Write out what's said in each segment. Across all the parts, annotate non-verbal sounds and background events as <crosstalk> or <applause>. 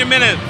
in a minute.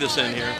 This in here.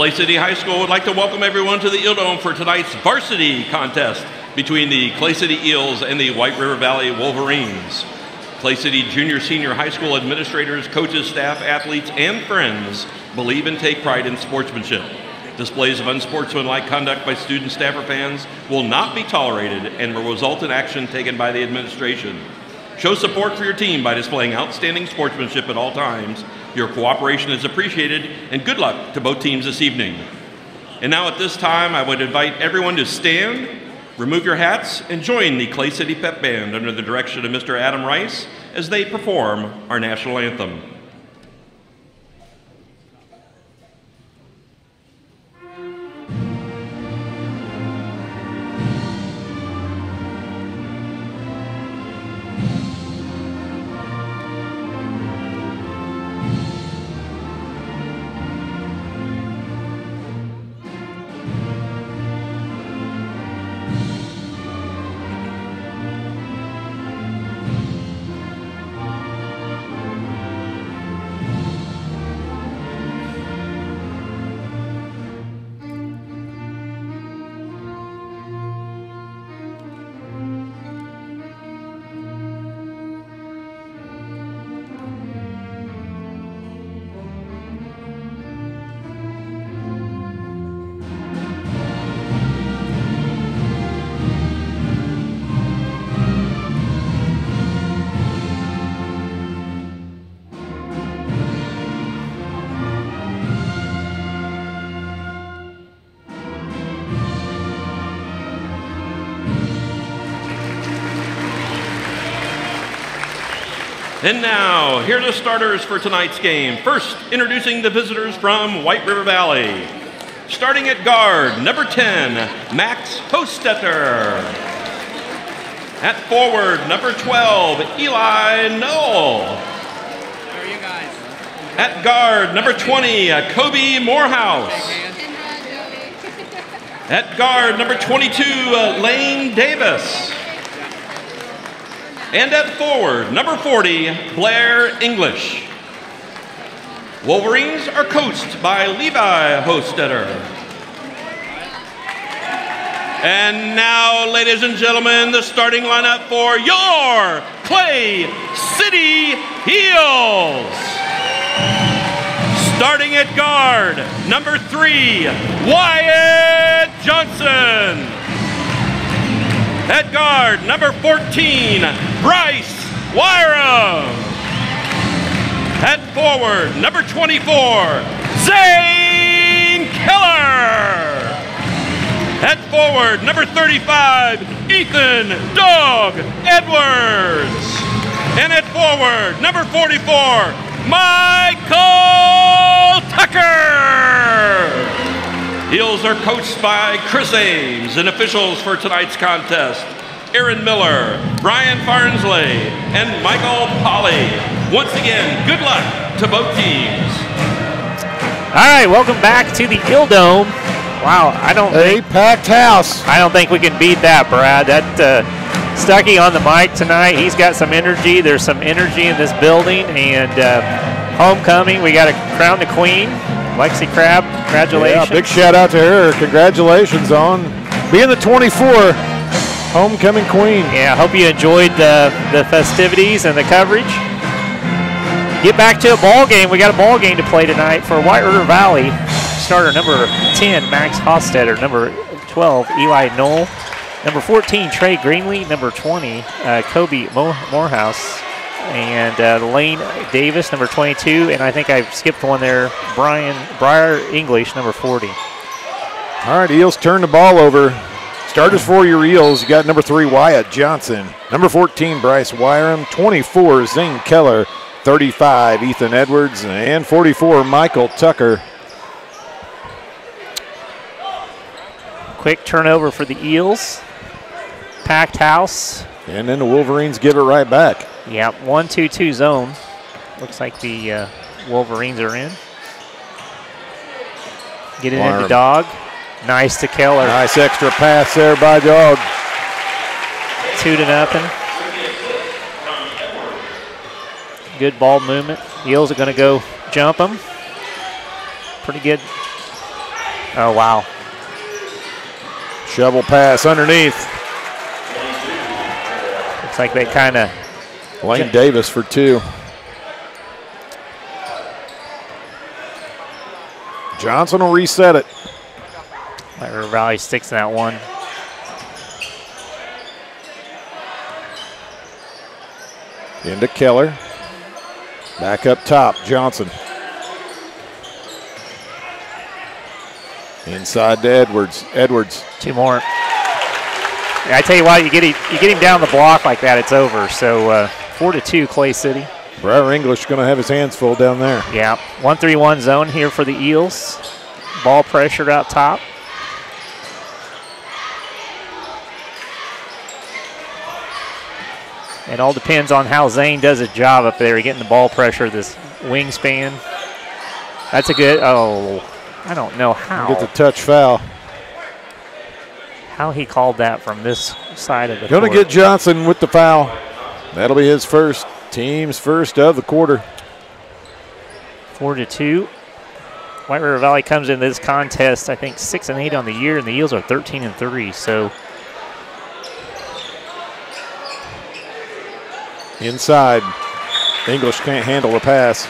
Clay City High School would like to welcome everyone to the Eel Dome for tonight's varsity contest between the Clay City Eels and the White River Valley Wolverines. Clay City Junior Senior High School administrators, coaches, staff, athletes, and friends believe and take pride in sportsmanship. Displays of unsportsmanlike conduct by students, staff, or fans will not be tolerated and will result in action taken by the administration. Show support for your team by displaying outstanding sportsmanship at all times. Your cooperation is appreciated, and good luck to both teams this evening. And now, at this time, I would invite everyone to stand, remove your hats, and join the Clay City Pep Band under the direction of Mr. Adam Rice as they perform our national anthem. And now, here are the starters for tonight's game. First, introducing the visitors from White River Valley. Starting at guard, number 10, Max Hostetter. At forward, number 12, Eli Noel. At guard, number 20, uh, Kobe Morehouse. At guard, number 22, uh, Lane Davis. And at forward, number 40, Blair English. Wolverines are coached by Levi Hostetter. And now, ladies and gentlemen, the starting lineup for your Clay City Eels. Starting at guard, number three, Wyatt Johnson. At guard, number 14, Bryce Wyram. At forward, number 24, Zane Keller. At forward, number 35, Ethan Dog Edwards. And at forward, number 44, Michael Tucker. Eels are coached by Chris Ames and officials for tonight's contest. Aaron Miller, Brian Farnsley, and Michael Polly. Once again, good luck to both teams. All right, welcome back to the Eel Dome. Wow, I don't A think packed house. I don't think we can beat that, Brad. That uh, Stuckey on the mic tonight. He's got some energy. There's some energy in this building, and uh, homecoming. We got to crown the queen, Lexi Crab. Congratulations. Yeah, big shout out to her. Congratulations on being the 24 homecoming queen. Yeah, hope you enjoyed the, the festivities and the coverage. Get back to a ball game. We got a ball game to play tonight for White River Valley. Starter number 10, Max Hostetter. Number 12, Eli Knoll. Number 14, Trey Greenlee. Number 20, uh, Kobe Mo- Morehouse. And uh, Lane Davis, number 22. And I think I skipped one there, Brian Briar English, number 40. All right, Eels turn the ball over. Starters for your Eels. You got number three, Wyatt Johnson. Number 14, Bryce Wyram. 24, Zane Keller. 35, Ethan Edwards. And 44, Michael Tucker. Quick turnover for the Eels. Packed house. And then the Wolverines give it right back. Yeah, one, two, two zone. Looks like the uh, Wolverines are in. Get it into dog. Nice to Keller. Nice extra pass there by Dog. Two to nothing. Good ball movement. Eels are going to go jump them. Pretty good Oh, wow. Shovel pass underneath. Looks like they kind of, Lane Davis for two. Johnson will reset it. River Valley sticks in that one. Into Keller. Back up top, Johnson. Inside to Edwards. Edwards. Two more. Yeah, I tell you what, you get him, you get him down the block like that, it's over. So uh, four to two, Clay City. Briar English going to have his hands full down there. Yeah, one three one zone here for the Eels. Ball pressured out top. It all depends on how Zane does his job up there, getting the ball pressure, this wingspan. That's a good. Oh, I don't know how Get the touch foul. how he called that from this side of the. Going to get Johnson with the foul. That'll be his first, team's first of the quarter. four to two. White River Valley comes in this contest, I think six and eight on the year, and the Eels are 13 and three. So Inside. English can't handle the pass.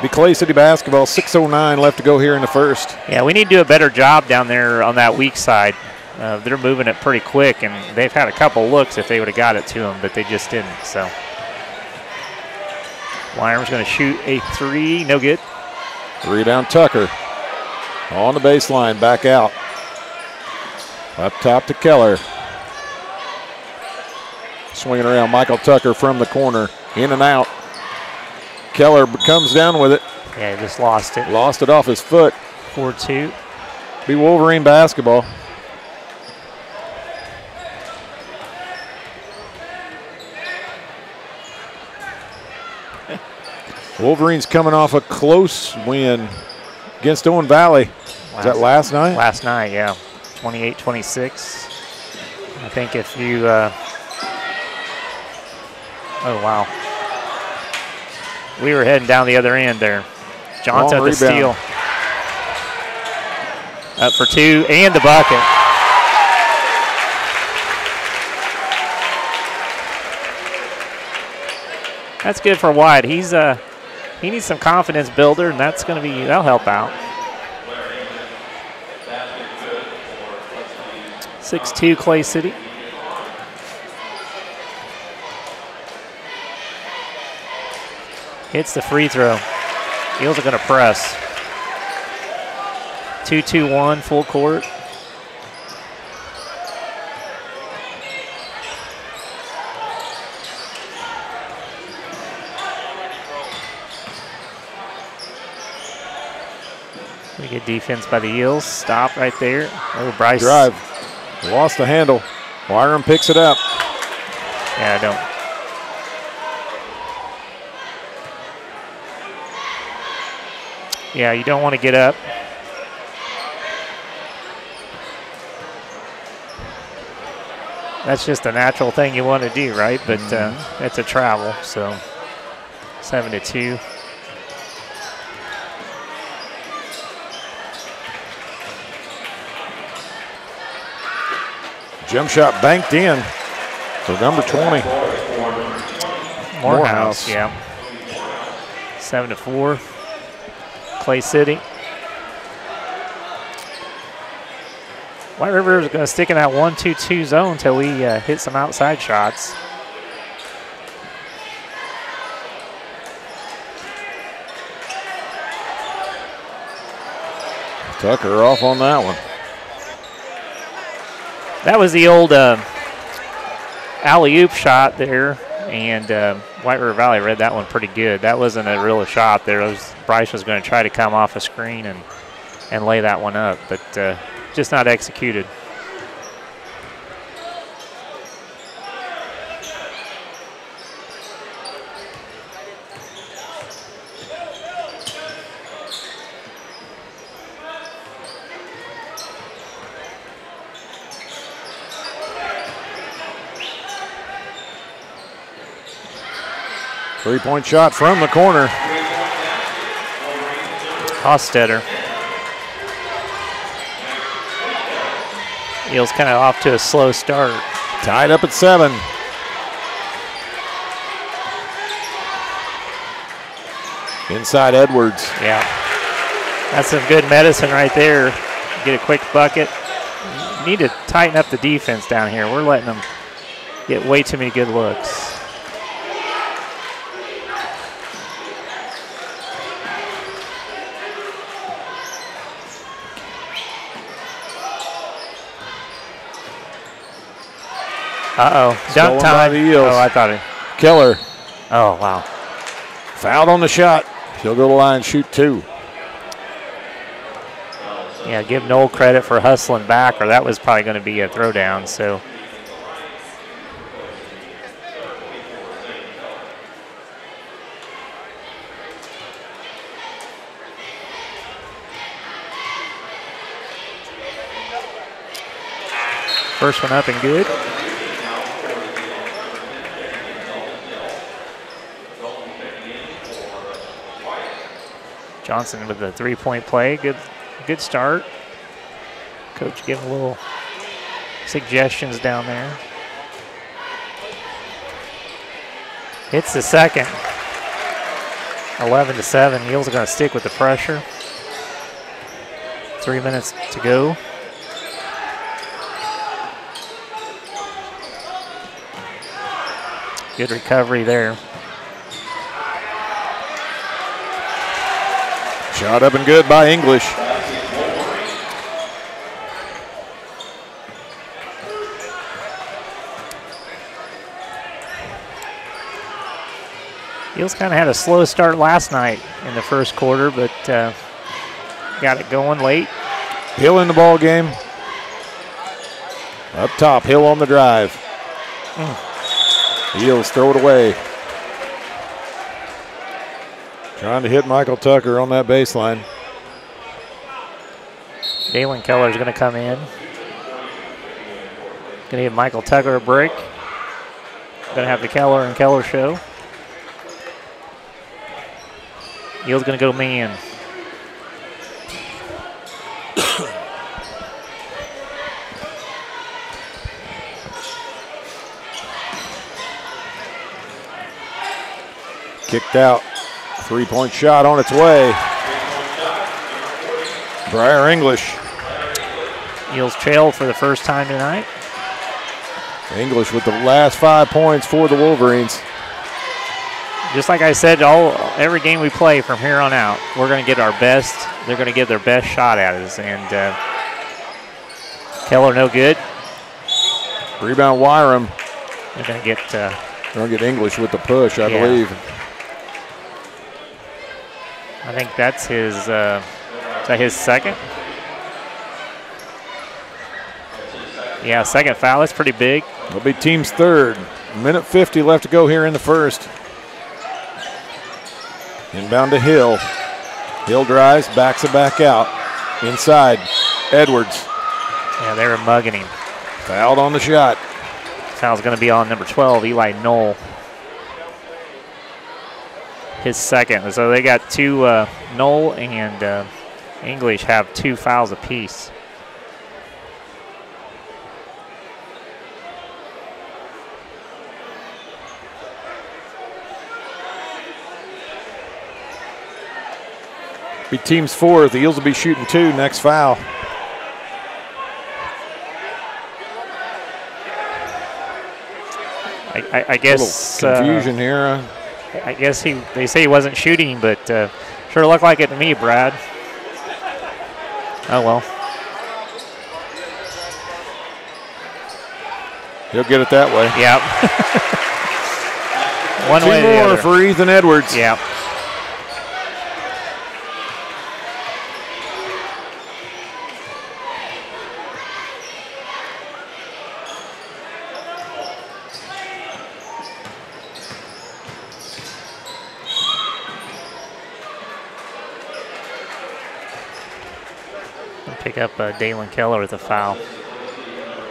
Be Clay City basketball, 6.09 left to go here in the first. yeah, we need to do a better job down there on that weak side. Uh, they're moving it pretty quick, and they've had a couple looks if they would have got it to them, but they just didn't. So Wyram's going to shoot a three, no good. Three down Tucker. On the baseline, back out. Up top to Keller. Swinging around Michael Tucker from the corner. In and out. Keller comes down with it. Yeah, just lost it. Lost it off his foot. Four two. Be Wolverine basketball. Wolverines coming off a close win against Owen Valley. Was that last night? Last night, yeah. 28 26. I think if you. Uh, oh, wow. We were heading down the other end there. Johnson Long with the steal. Up for two and the bucket. That's good for White. He's uh he needs some confidence builder, and that's going to be that'll help out. Six two Clay City. Hits the free throw. Eels are going to press. Two two one full court. Get defense by the Eels. Stop right there. Oh, Bryce. Drive. Lost the handle. Wyram picks it up. Yeah, I don't. Yeah, you don't want to get up. That's just a natural thing you want to do, right? But uh, it's a travel, so seven to two. Jump shot banked in. So number 20. Morehouse, Morehouse. yeah. Seven to four. Clay City. White River is going to stick in that one-two-two zone until we uh, hit some outside shots. Tucker off on that one. That was the old uh, alley oop shot there, and uh, White River Valley read that one pretty good. That wasn't a real shot there. Was, Bryce was going to try to come off a screen and and lay that one up, but uh, just not executed. Three point shot from the corner. Hostetter. Eel's kind of off to a slow start. Tied up at seven. Inside Edwards. Yeah. That's some good medicine right there. Get a quick bucket. Need to tighten up the defense down here. We're letting them get way too many good looks. Uh oh. Dunk time. the Eels. Oh, I thought it. Keller Oh, wow. fouled on the shot. He'll go to the line shoot two. Yeah, give Noel credit for hustling back, or that was probably going to be a throwdown. So. First one up and good. Johnson with the three-point play. Good, good start. Coach giving a little suggestions down there. Hits the second. 11 to 7. Eels are going to stick with the pressure. Three minutes to go. Good recovery there. Shot up and good by English. Eels kind of had a slow start last night in the first quarter, but uh, got it going late. Hill in the ball game. Up top, Hill on the drive. Eels throw it away. Trying to hit Michael Tucker on that baseline. Galen Keller is going to come in. Going to give Michael Tucker a break. Going to have the Keller and Keller show. Eels going to go man. Kicked out. Three point shot on its way. Briar English. Eels trail for the first time tonight. English with the last five points for the Wolverines. Just like I said, all every game we play from here on out, we're going to get our best. They're going to give their best shot at us. And uh, Keller, no good. Rebound Wyram. They're going to get uh, They're going to get English with the push, I Yeah. believe. I think that's his. Uh, is that his second? Yeah, second foul. That's pretty big. It'll be team's third. Minute 50 left to go here in the first. Inbound to Hill. Hill drives, backs it back out. Inside, Edwards. Yeah, they were mugging him. Fouled on the shot. Foul's going to be on number 12, Eli Knoll. His second. So they got two. Uh, Knoll and uh, English have two fouls apiece. Be team's fourth. The Eels will be shooting two. Next foul. I guess. little uh, confusion here. I guess he. They say he wasn't shooting, but uh, sure looked like it to me, Brad. Oh well. He'll get it that way. Yep. <laughs> One Two way more for Ethan Edwards. Yep. Uh, Dalen Keller with a foul.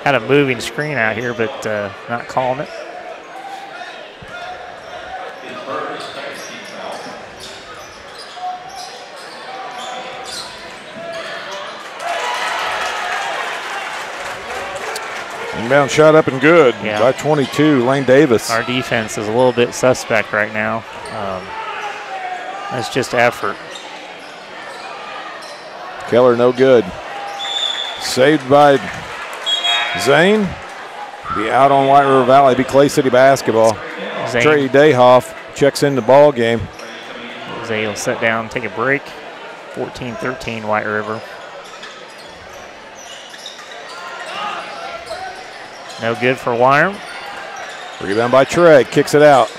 Had a moving screen out here, but uh, not calling it. Inbound shot up and good Yeah. by 22, Lane Davis. Our defense is a little bit suspect right now. Um, that's just effort. Keller no good. Saved by Zane. Be out on White River Valley. Be Clay City basketball. Zane, Trey Dayhoff checks in the ball game. Zane will sit down, take a break. 14-13 White River. No good for Wyram. Rebound by Trey. Kicks it out.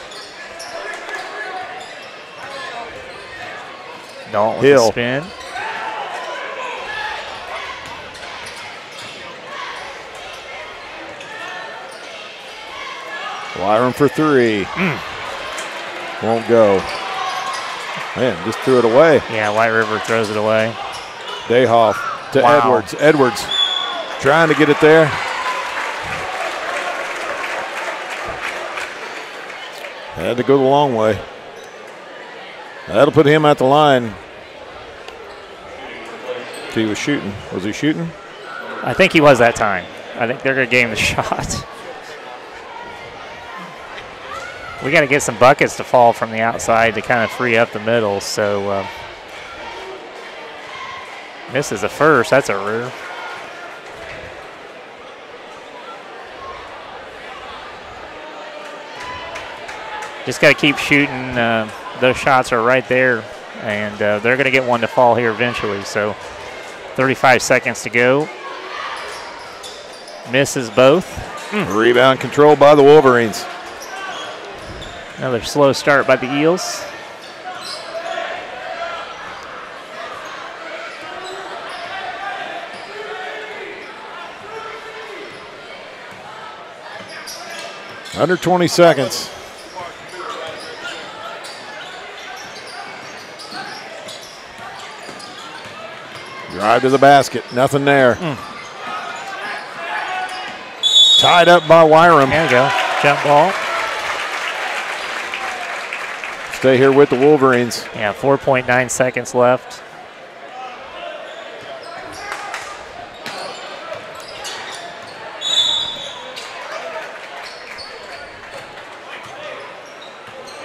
Dalton Hill. spin. Wyram for three. Mm. Won't go. Man, just threw it away. Yeah, White River throws it away. Dayhoff to Wow. Edwards. Edwards trying to get it there. Had to go the long way. That'll put him at the line. He was shooting. Was he shooting? I think he was that time. I think they're going to game the <laughs> shot. We got to get some buckets to fall from the outside to kind of free up the middle. So uh, misses the first. That's a rare. Just got to keep shooting. Uh, those shots are right there, and uh, they're going to get one to fall here eventually. So 35 seconds to go. Misses both. Rebound controlled by the Wolverines. Another slow start by the Eels. Under 20 seconds. Drive to the basket. Nothing there. Hmm. Tied up by Wyram. There we go. Jump ball. Stay here with the Wolverines. Yeah, 4.9 seconds left.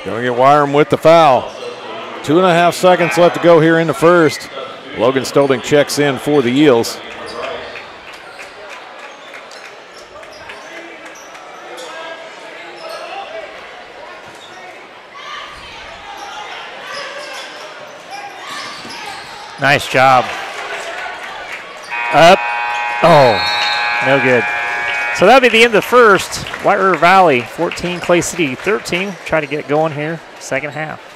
Going to get Wyram with the foul. Two and a half seconds left to go here in the first. Logan Stolding checks in for the Eels. Nice job. Up. Oh, no good. So that'll be the end of the first. White River Valley 14, Clay City 13. Try to get going here, second half.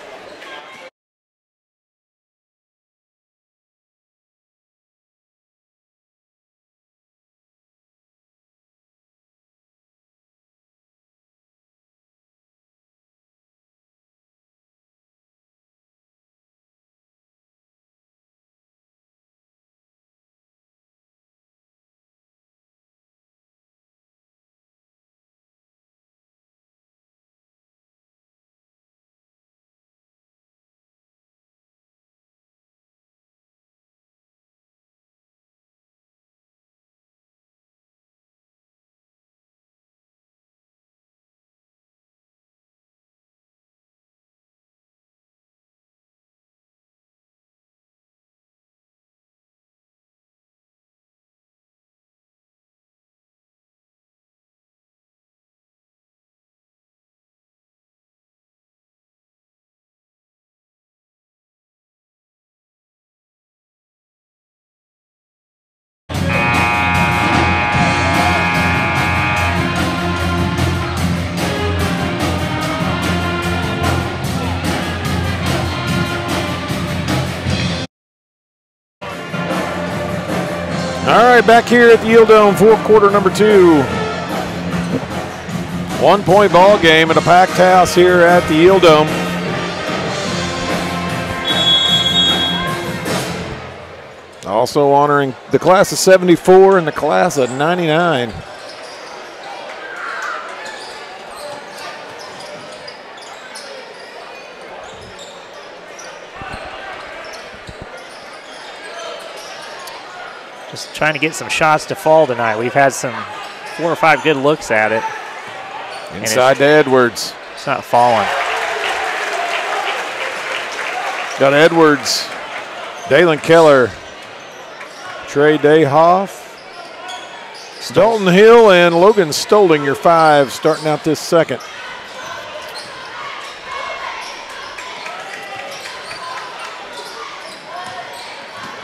Right, back here at the Eel Dome, fourth quarter number two. One point ball game at a packed house here at the Eel Dome. Also honoring the class of 74 and the class of 99. Just trying to get some shots to fall tonight. We've had some four or five good looks at it. Inside to Edwards. It's not falling. Got Edwards, Dalen Keller, Trey Dayhoff, Dalton Hill, and Logan Stolding, your five, starting out this second.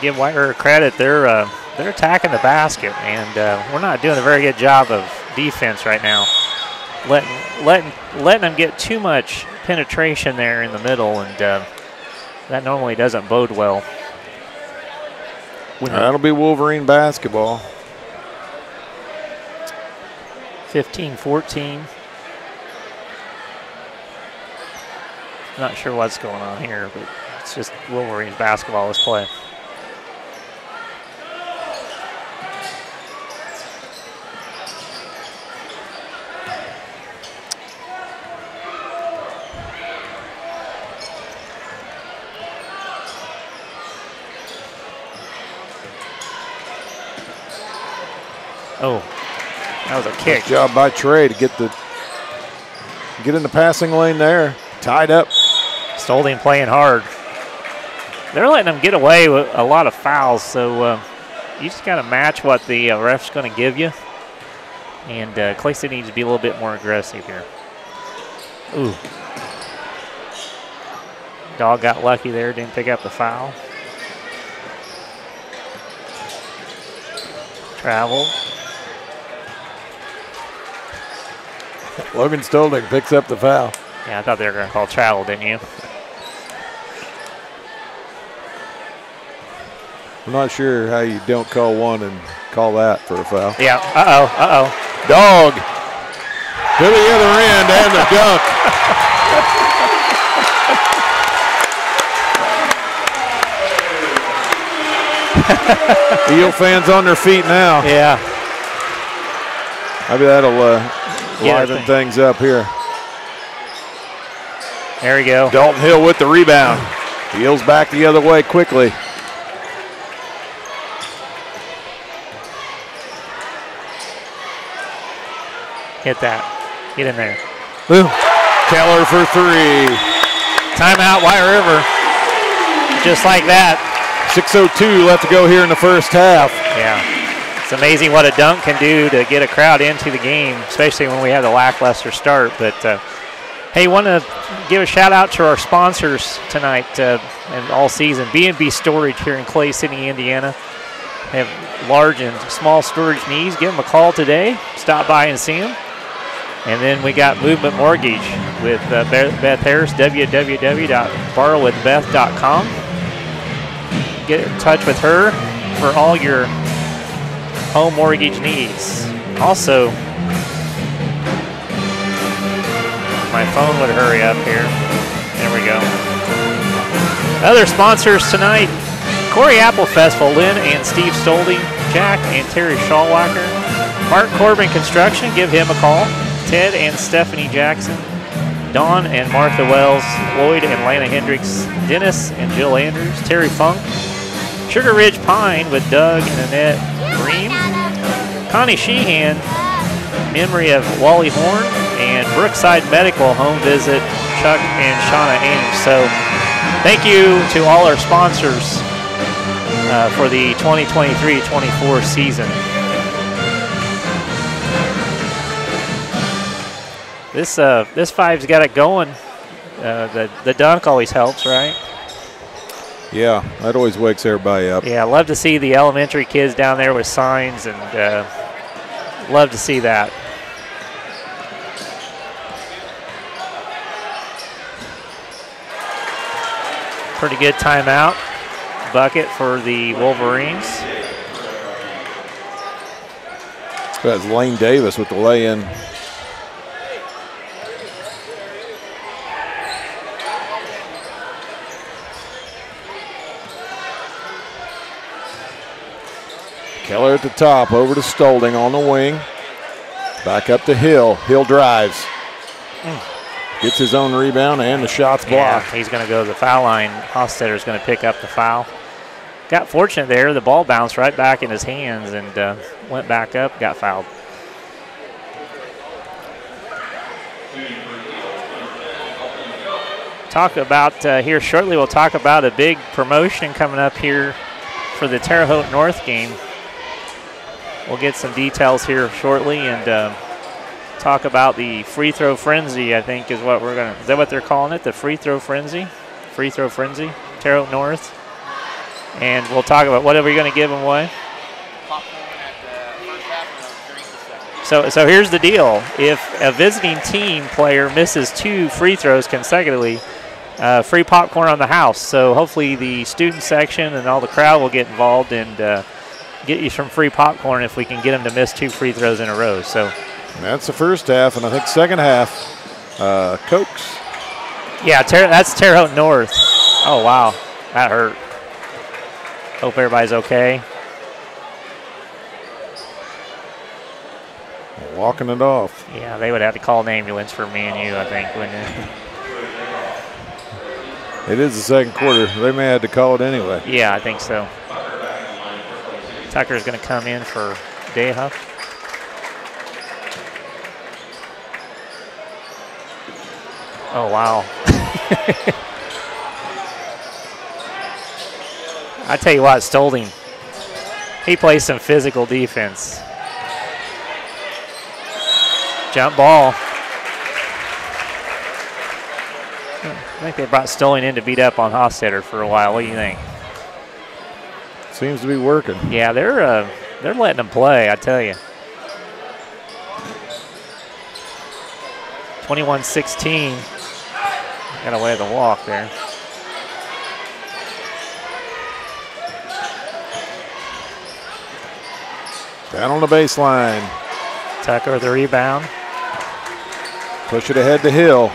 Give White River credit. They're uh, they're attacking the basket, and uh, we're not doing a very good job of defense right now. Letting letting letting them get too much penetration there in the middle, and uh, that normally doesn't bode well. When That'll be Wolverine basketball. 15 14. Not sure what's going on here, but it's just Wolverine basketball is play. Oh, that was a kick. Good job by Trey to get the get in the passing lane there. Tied up. Stolding playing hard. They're letting them get away with a lot of fouls, so uh, you just got to match what the uh, ref's going to give you. And uh, Clay City needs to be a little bit more aggressive here. Ooh. Dog got lucky there, didn't pick up the foul. Travel. Logan Stolding picks up the foul. Yeah, I thought they were going to call travel, didn't you? I'm not sure how you don't call one and call that for a foul. Yeah. Uh oh. Uh oh. Dog to the other end and the dunk. <laughs> Eel fans on their feet now. Yeah. Maybe that'll uh, liven things up here. There we go. Dalton Hill with the rebound. Eels back the other way quickly. Hit that. Get in there. Ooh. Keller for three. Timeout, White River. Just like that. 6.02 left to go here in the first half. Yeah. It's amazing what a dunk can do to get a crowd into the game, especially when we have the lackluster start. But uh, hey, want to give a shout out to our sponsors tonight uh, and all season. B&B Storage here in Clay City, Indiana. They have large and small storage needs. Give them a call today. Stop by and see them. And then we got Movement Mortgage with uh, Beth Beth Harris, www.borrowwithbeth.com. Get in touch with her for all your home mortgage needs. Also, my phone would hurry up here. There we go. Other sponsors tonight Corey Apple Festival, Lynn and Steve Stolding, Jack and Terry Schallwacker, Mark Corbin Construction, give him a call. Ted and Stephanie Jackson, Dawn and Martha Wells, Lloyd and Lana Hendricks, Dennis and Jill Andrews, Terry Funk, Sugar Ridge Pine with Doug and Annette Green, Connie Sheehan, memory of Wally Horn, and Brookside Medical home visit Chuck and Shauna Ames. So thank you to all our sponsors uh, for the 2023-24 season. This uh, this five's got it going. Uh, the the dunk always helps, right? Yeah, that always wakes everybody up. Yeah, love to see the elementary kids down there with signs, and uh, love to see that. Pretty good timeout bucket for the Wolverines. That's Lane Davis with the lay-in. Keller at the top, over to Stolding on the wing. Back up to Hill. Hill drives. Gets his own rebound and the shot's blocked. Yeah, he's going to go to the foul line. Hostetter's going to pick up the foul. Got fortunate there. The ball bounced right back in his hands and uh, went back up, got fouled. Talk about uh, here shortly, we'll talk about a big promotion coming up here for the Terre Haute North game. We'll get some details here shortly and uh, talk about the free throw frenzy. I think is what we're gonna. Is that what they're calling it? The free throw frenzy, free throw frenzy, Haute North. And we'll talk about what are we going to give them away. So, so here's the deal. If a visiting team player misses two free throws consecutively, uh, free popcorn on the house. So hopefully the student section and all the crowd will get involved and uh, get you some free popcorn if we can get them to miss two free throws in a row. So That's the first half, and I think second half, uh, Cokes. yeah, Ter- that's Terre Haute North. Oh wow, that hurt. Hope everybody's okay. Walking it off. Yeah, they would have to call an ambulance for me and you, I think, wouldn't they? It is the second quarter. They may have to call it anyway. Yeah, I think so. Tucker's going to come in for Dayhoff. Oh, wow. <laughs> I tell you what, Stolding, he plays some physical defense. Jump ball. I think they brought Stolding in to beat up on Hostetter for a while. What do you think? Seems to be working. Yeah, they're uh, they're letting them play. I tell you. 21-16. Got away the walk there. Down on the baseline. Tucker the rebound. Push it ahead to Hill.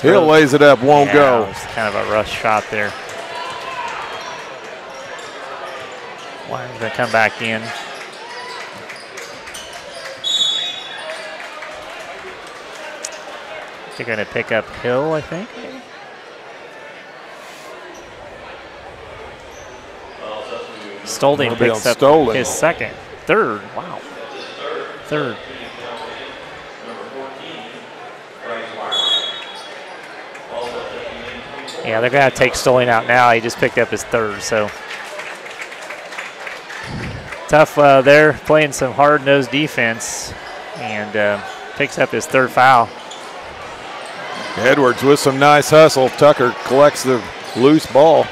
Hill lays it up, won't Yeah, go. It was kind of a rush shot there. Lions gonna come back in. They're gonna pick up Hill, I think. Stolding picks up Stolding. his second, third. Wow, third. Yeah, they're gonna take Stolding out now. He just picked up his third, so tough. Uh, they're playing some hard-nosed defense, and uh, picks up his third foul. Edwards with some nice hustle. Tucker collects the loose ball.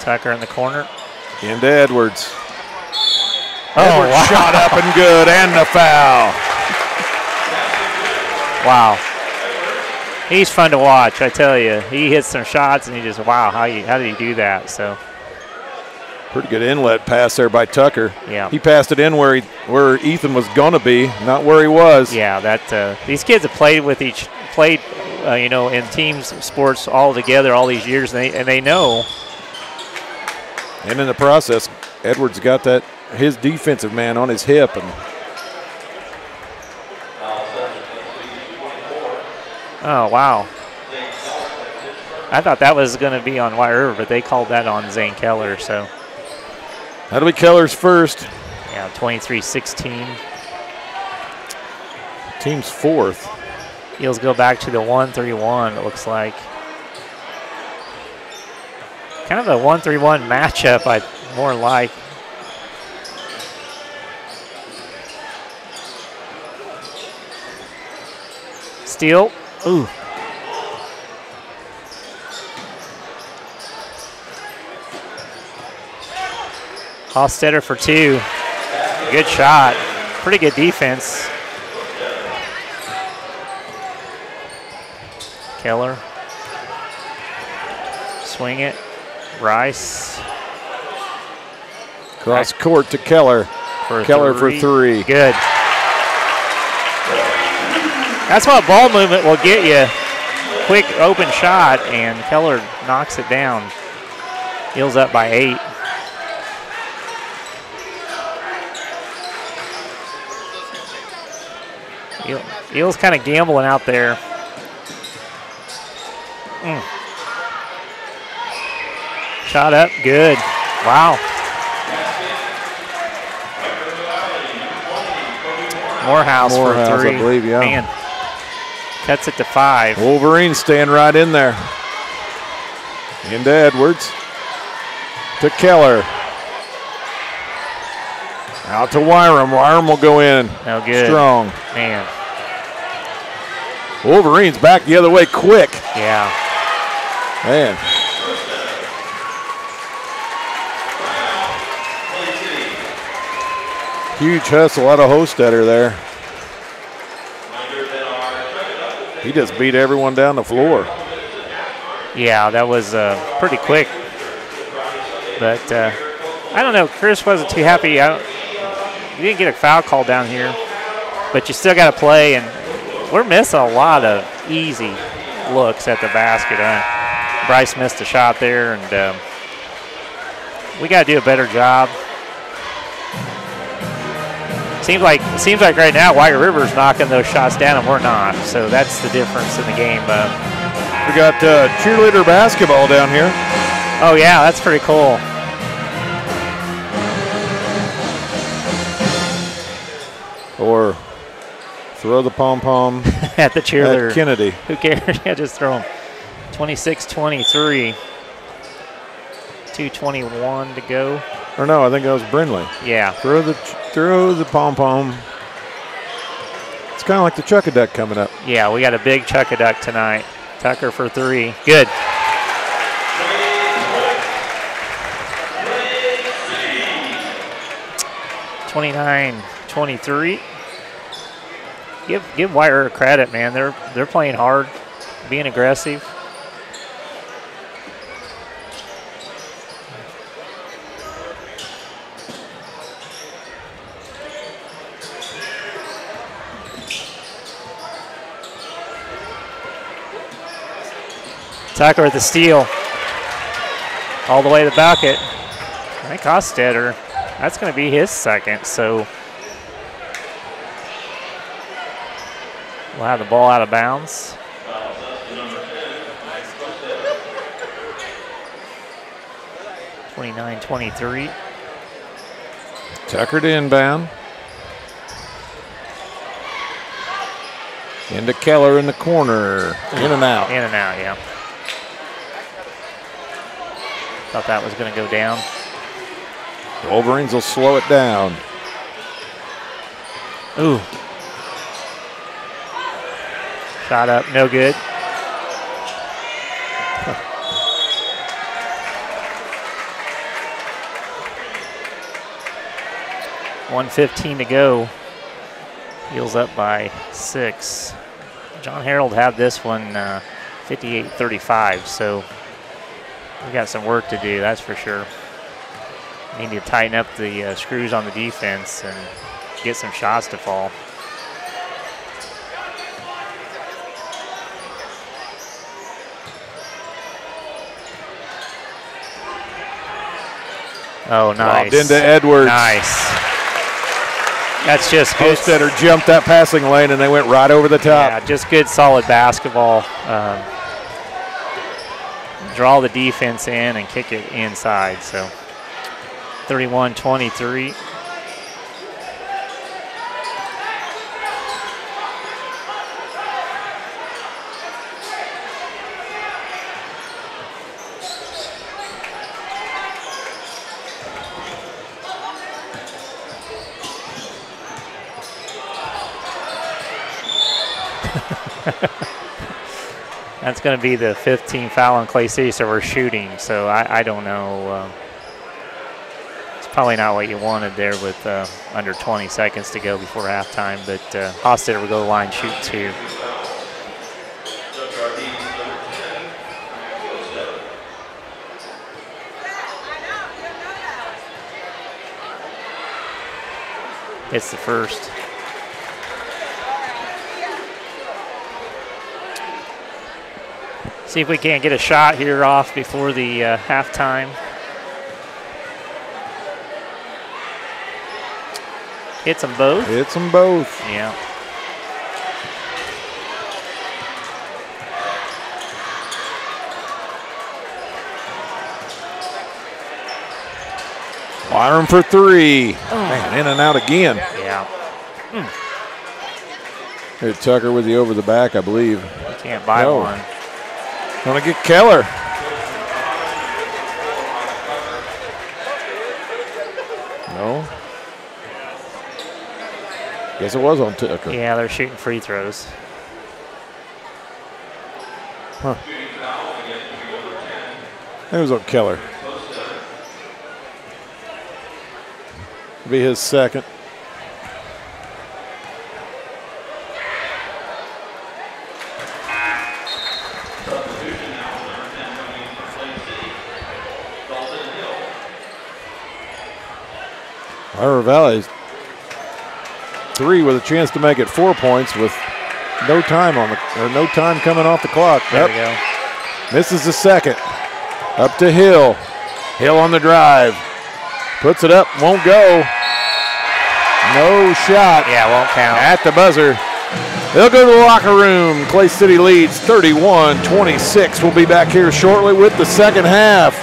Tucker in the corner. Into Edwards. Oh, Edwards wow. shot up and good, and the foul. Wow. He's fun to watch, I tell you. He hits some shots, and he just wow, how you how did he do that? So Pretty good inlet pass there by Tucker. Yeah. He passed it in where he where Ethan was gonna be, not where he was. yeah, that uh, these kids have played with each played, uh, you know, in teams sports all together all these years, and they and they know. And in the process, Edwards got that his defensive man on his hip and Oh wow. I thought that was going to be on White River, but they called that on Zane Keller. So that'll be Keller's first. yeah, 23-16. Team's fourth. Eels go back to the 1-3-1. It looks like kind of a 1-3-1 matchup. I more like. Steal. Ooh. Hostetter for two. Good shot. Pretty good defense. Keller. Swing it. Rice Cross court to Keller. for Keller for three. Good. That's what ball movement will get you. Quick open shot, and Keller knocks it down. Eels up by eight. Eel- Eels kind of gambling out there. Mm. Shot up, good. Wow. Morehouse, Morehouse, for I three. believe, yeah. Man, cuts it to five. Wolverines staying right in there. Into Edwards. To Keller. Out to Wyram. Wyram will go in. No good. Strong. Man, Wolverines back the other way quick. yeah. Man. Huge hustle out of Hostetter there. He just beat everyone down the floor. Yeah, that was uh, pretty quick. But uh, I don't know. Chris wasn't too happy. I you didn't get a foul call down here, but you still got to play. And we're missing a lot of easy looks at the basket. Uh, Bryce missed a shot there, and um, we got to do a better job. Seems like seems like right now White River's knocking those shots down, and we're not. So that's the difference in the game. Uh, We got uh, cheerleader basketball down here. oh yeah, that's pretty cool. Or throw the pom pom <laughs> at the cheerleader. at Kennedy. Who cares? <laughs> yeah, just throw them. 26 23. 221 to go. Or no, I think that was Brindley. Yeah. Throw the throw the pom pom. It's kind of like the chuck a duck coming up. Yeah, we got a big chuck a duck tonight. Tucker for three. Good. Twenty-nine, twenty-three. Give give Wire credit, man. They're they're playing hard, being aggressive. Tucker at the steal. All the way to the bucket. Mike Hostetter, that's going to be his second, so we'll have the ball out of bounds. Twenty-nine, twenty-three. Tucker to inbound. Into Keller in the corner. In and out. In and out, yeah. Thought that was going to go down. Wolverines will slow it down. Ooh. Shot up, no good. <laughs> One fifteen to go. Eels up by six. John Harold had this one uh, 58-35, so we got some work to do. That's for sure. Need to tighten up the uh, screws on the defense and get some shots to fall. Oh, nice. Lobbed into Edwards. Nice. That's just good. Hostetter jumped that passing lane and they went right over the top. Yeah, just good, solid basketball. Um, draw the defense in and kick it inside. So 31 23. <laughs> That's going to be the 15th foul on Clay City, so we're shooting. So I, I don't know. Uh, it's probably not what you wanted there with uh, under 20 seconds to go before halftime, but uh, Hostetter will go to the line, shoot two. It's the first. See if we can't get a shot here off before the uh, halftime. Hits them both. Hits them both. Yeah. Wyram for three. Man, in and out again. Yeah. Here, Tucker with the over the back, I believe. Can't buy No. one. Gonna get Keller. No. Guess it was on Tucker. Yeah, they're shooting free throws. Huh. It was on Keller. Be his second. Ira Valley's three with a chance to make it four points with no time on the or no time coming off the clock. There Yep. we go. Misses the second. Up to Hill. Hill on the drive. Puts it up, won't go. No shot Yeah, won't count. at the buzzer. They'll go to the locker room. Clay City leads 31 26. We'll be back here shortly with the second half.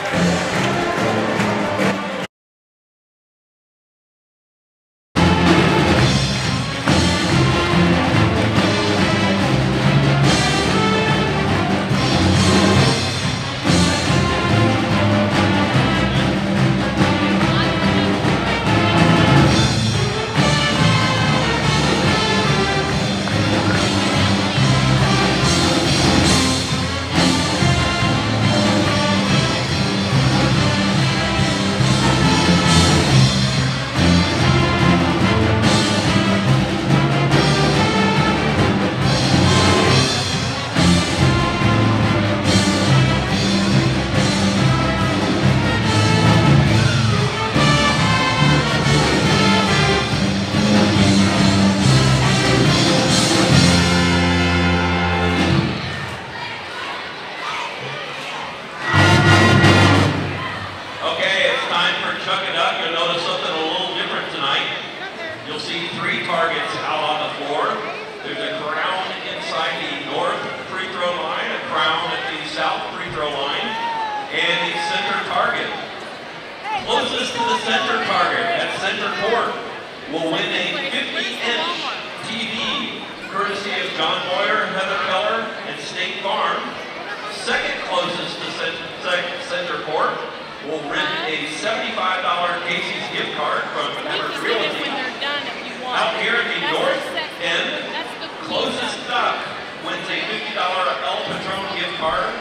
Center target at center court will win a 50-inch TV courtesy of John Boyer, Heather Keller, and State Farm. Second closest to cen- cen- center court will win a $75 Casey's gift card from Everett can see it Realty. when they're done if you want. Out here in the north end, That's the queen. Closest duck wins a $50 El Patron gift card,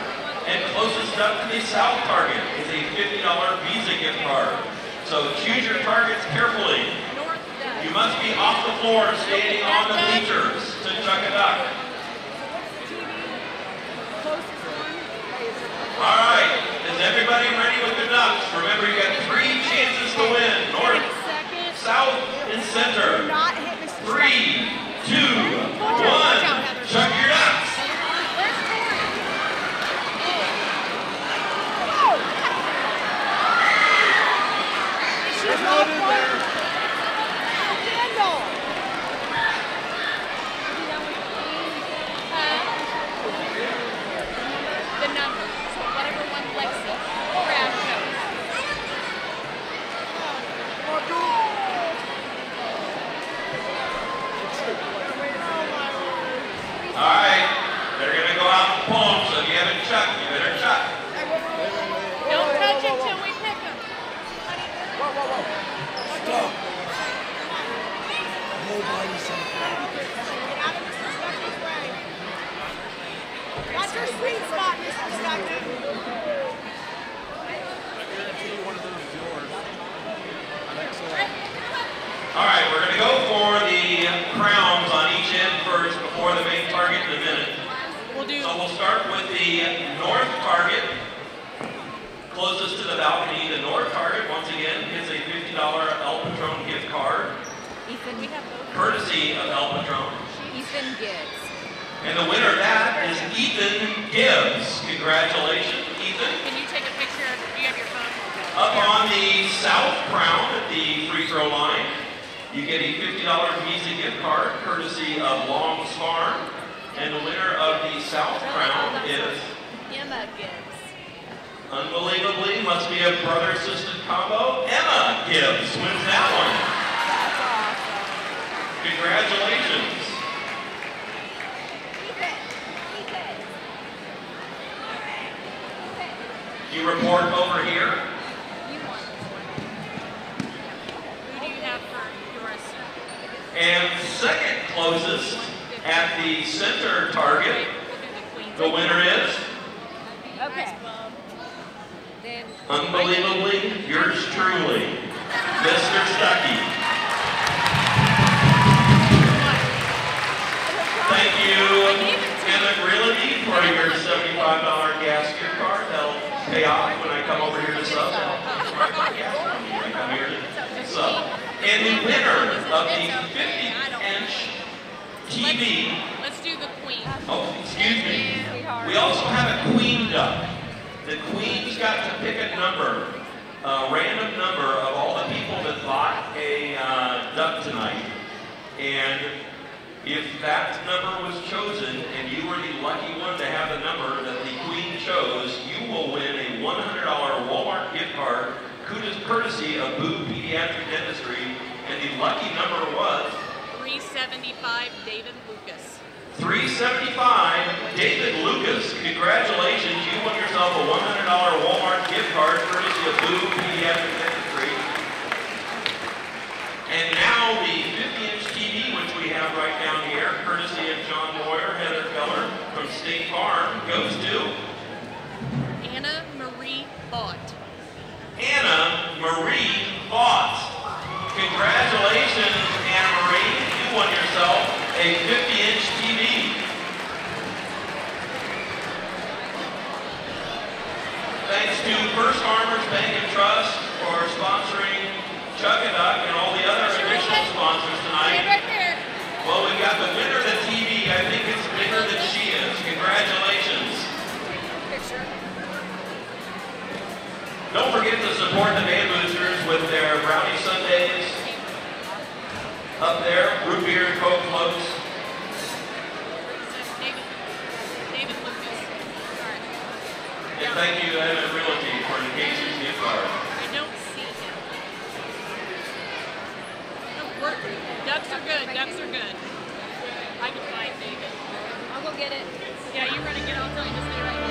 and closest duck to the south target is a $50 Visa gift card. So choose your targets carefully. You must be off the floor, standing on the bleachers to chuck a duck. All right, is everybody ready with the ducks? Remember, you got three chances to win: north, south, and center. Three, two, one. Chuck your ducks. Where's Corey? She's not playing. Kendall. The number. So whatever one Lexi Brad chose. All right, they're gonna go out and pull 'em, so if you haven't chucked, you better chuck. Don't touch it till we pick them. That's your sweet spot, Mr. Stuckey. All right, we're gonna go for the crowns on each end first before the main target in a minute. We'll do. So we'll start with the north target. Closest to the balcony, the north target, once again, gets a $50 El Patron gift card, Ethan, we have both. courtesy of El Patron. Ethan Gibbs. And the winner of that is Ethan Gibbs. Congratulations, Ethan. Can you take a picture of, do you have your phone? Up on the south crown at the free throw line, you get a $50 Visa gift card courtesy of Long's Farm. And the winner of the South Crown is... Emma Gibbs. Unbelievably, must be a brother-sister combo. Emma Gibbs wins that one. That's awesome. Congratulations. You report over here. And second closest at the center target, the winner is, Okay. Unbelievably, yours truly, Mr. Stuckey. Thank you, Emmett Realty, for your $75 gas gift card. That'll pay off when I come over here to sub. That'll my gas when I come here to sub. And the winner of the 50-inch TV Let's do the queen. Oh, excuse me. We also have a queen duck. The queen's got to pick a number, a random number of all the people that bought a uh, duck tonight. And if that number was chosen and you were the lucky one to have the number that the queen chose, you will win a $100 Walmart gift card, courtesy of Boo Pediatric Dentistry. And the lucky number was 375 David Lucas. 375, David Lucas. Congratulations, you won yourself a $100 Walmart gift card courtesy of Blue Pediatric Dentistry. And now the 50-inch TV, which we have right down here, courtesy of John Moyer, Heather Keller from State Farm, goes to Anna Marie Bott. Anna Marie Voss. Congratulations, Anna Marie. You won yourself a 50-inch TV. Thanks to First Farmers Bank and Trust for sponsoring Chuck and Duck and all the other additional sponsors tonight. Well, we got the winner of the TV. I think it's bigger than she is. Congratulations. Don't forget to support the Band Boosters with their brownie sundaes. Up there, root beer and Coke floats. David. David Lucas. And thank you, Emmett Realty, for the Casey's gift card. I don't see him. We're, ducks are good. Ducks are good. I can find David. I'll go get it. Yeah, you run and get it. I'll tell you to stay right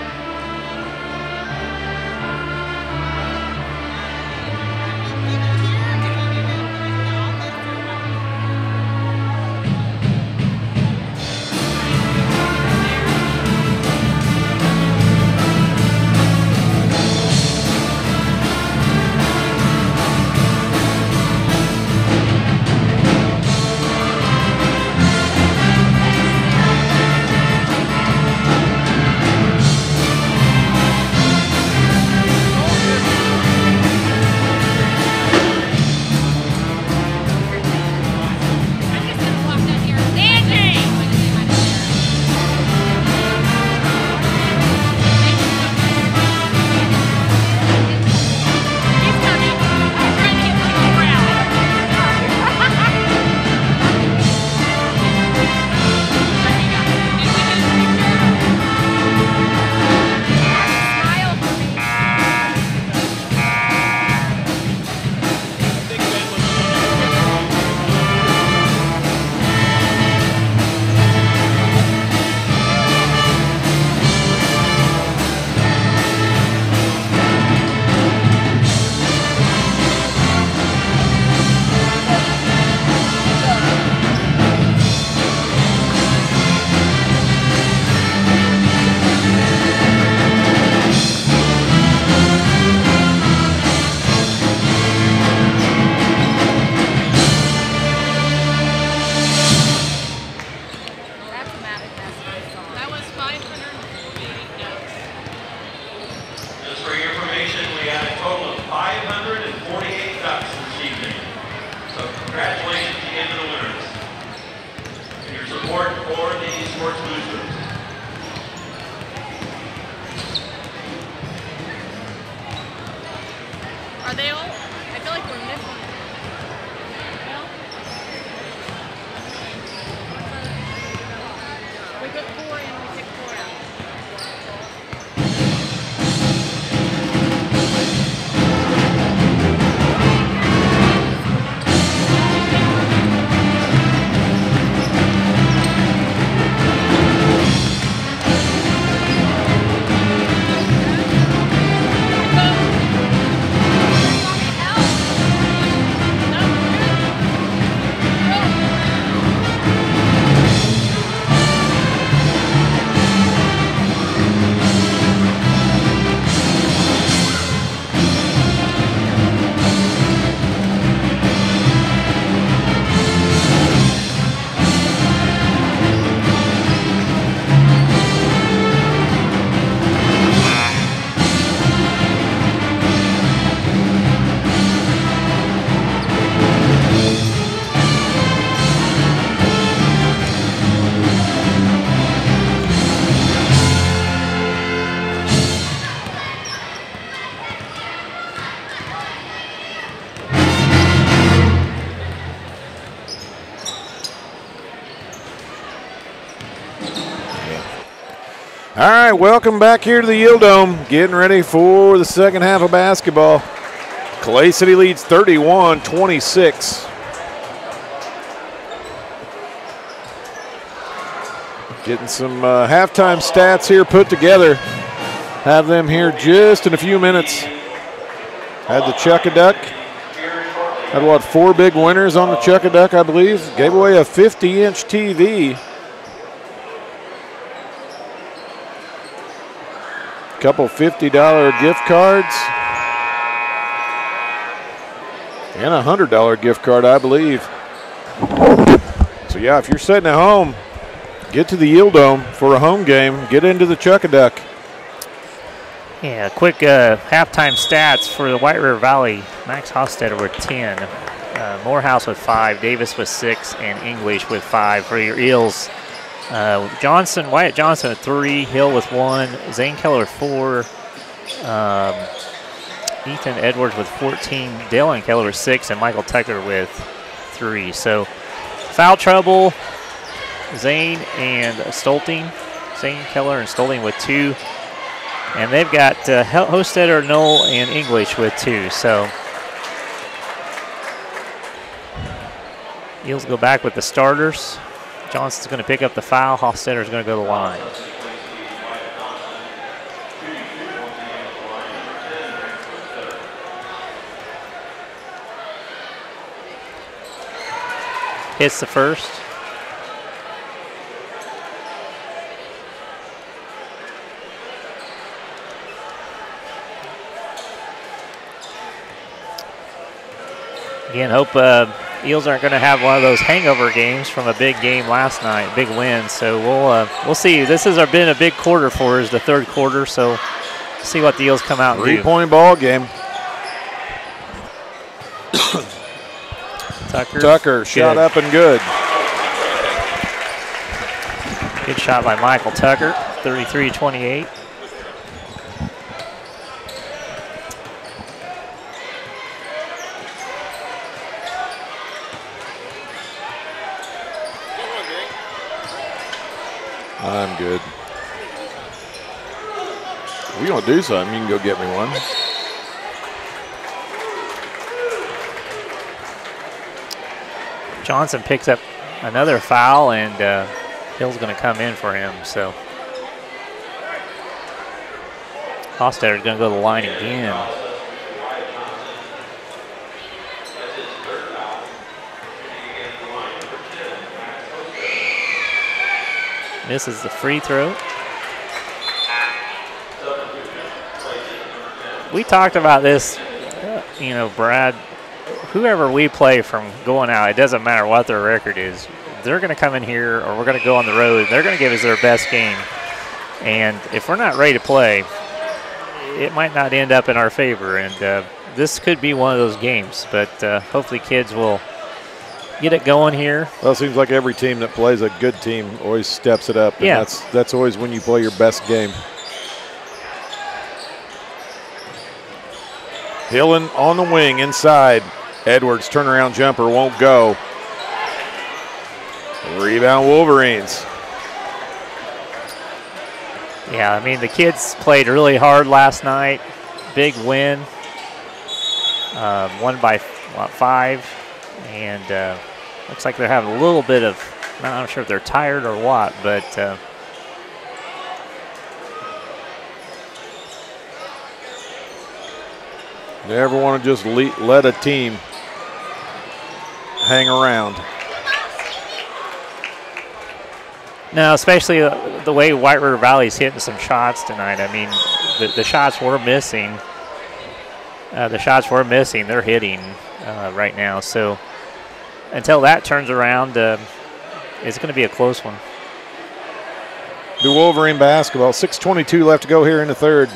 right, welcome back here to the Eel Dome. Getting ready for the second half of basketball. Clay City leads 31 26. Getting some uh, halftime stats here put together. Have them here just in a few minutes. Had the Chuck a Duck. Had what, four big winners on the Chuck a Duck, I believe. Gave away a 50 inch TV. Couple $50 gift cards. And a $100 gift card, I believe. So, yeah, if you're sitting at home, get to the Eel Dome for a home game. Get into the Chuck a Duck. Yeah, quick uh, halftime stats for the White River Valley. Max Hostetter with 10, uh, Morehouse with 5, Davis with 6, and English with 5 for your Eels. Uh, Johnson, Wyatt Johnson with 3, Hill with 1, Zane Keller 4, um, Ethan Edwards with 14, Dylan Keller with 6, and Michael Tucker with 3. So foul trouble, Zane and Stolding. Zane Keller and Stolding with 2. And they've got uh, Hostetter, Knoll, and English with two. So Eels go back with the starters. Johnson's going to pick up the foul. Hostetter's going to go to the line. Hits the first. Again, hope uh, Eels aren't going to have one of those hangover games from a big game last night, big win. So we'll uh, we'll see. This has been a big quarter for us, the third quarter. So see what the Eels come out and Three point ball game. Tucker, Tucker shot up and good. Good shot by Michael Tucker, 33-28. I'm good. If you do something, you can go get me one. Johnson picks up another foul, and uh, Hill's going to come in for him. So Hostetter's going to go to the line again. Misses the free throw. We talked about this, you know, Brad whoever we play from going out, it doesn't matter what their record is. They're going to come in here, or we're going to go on the road. They're going to give us their best game, and if we're not ready to play, it might not end up in our favor. And uh, this could be one of those games. But uh, hopefully, kids will get it going here. Well, it seems like every team that plays a good team always steps it up. And Yeah. that's that's always when you play your best game. Hillen on the wing inside. Edwards turnaround jumper won't go. Rebound Wolverines. Yeah, I mean the kids played really hard last night. Big win. Um, won by what, five, and uh, looks like they're having a little bit of. I'm not sure if they're tired or what, but uh, Never want to just le- let a team hang around. no, especially uh, the way White River Valley's hitting some shots tonight. I mean, the, the shots we're missing, uh, the shots we're missing, they're hitting uh, right now. So until that turns around, uh, it's going to be a close one. The Wolverine basketball. 6.22 left to go here in the third.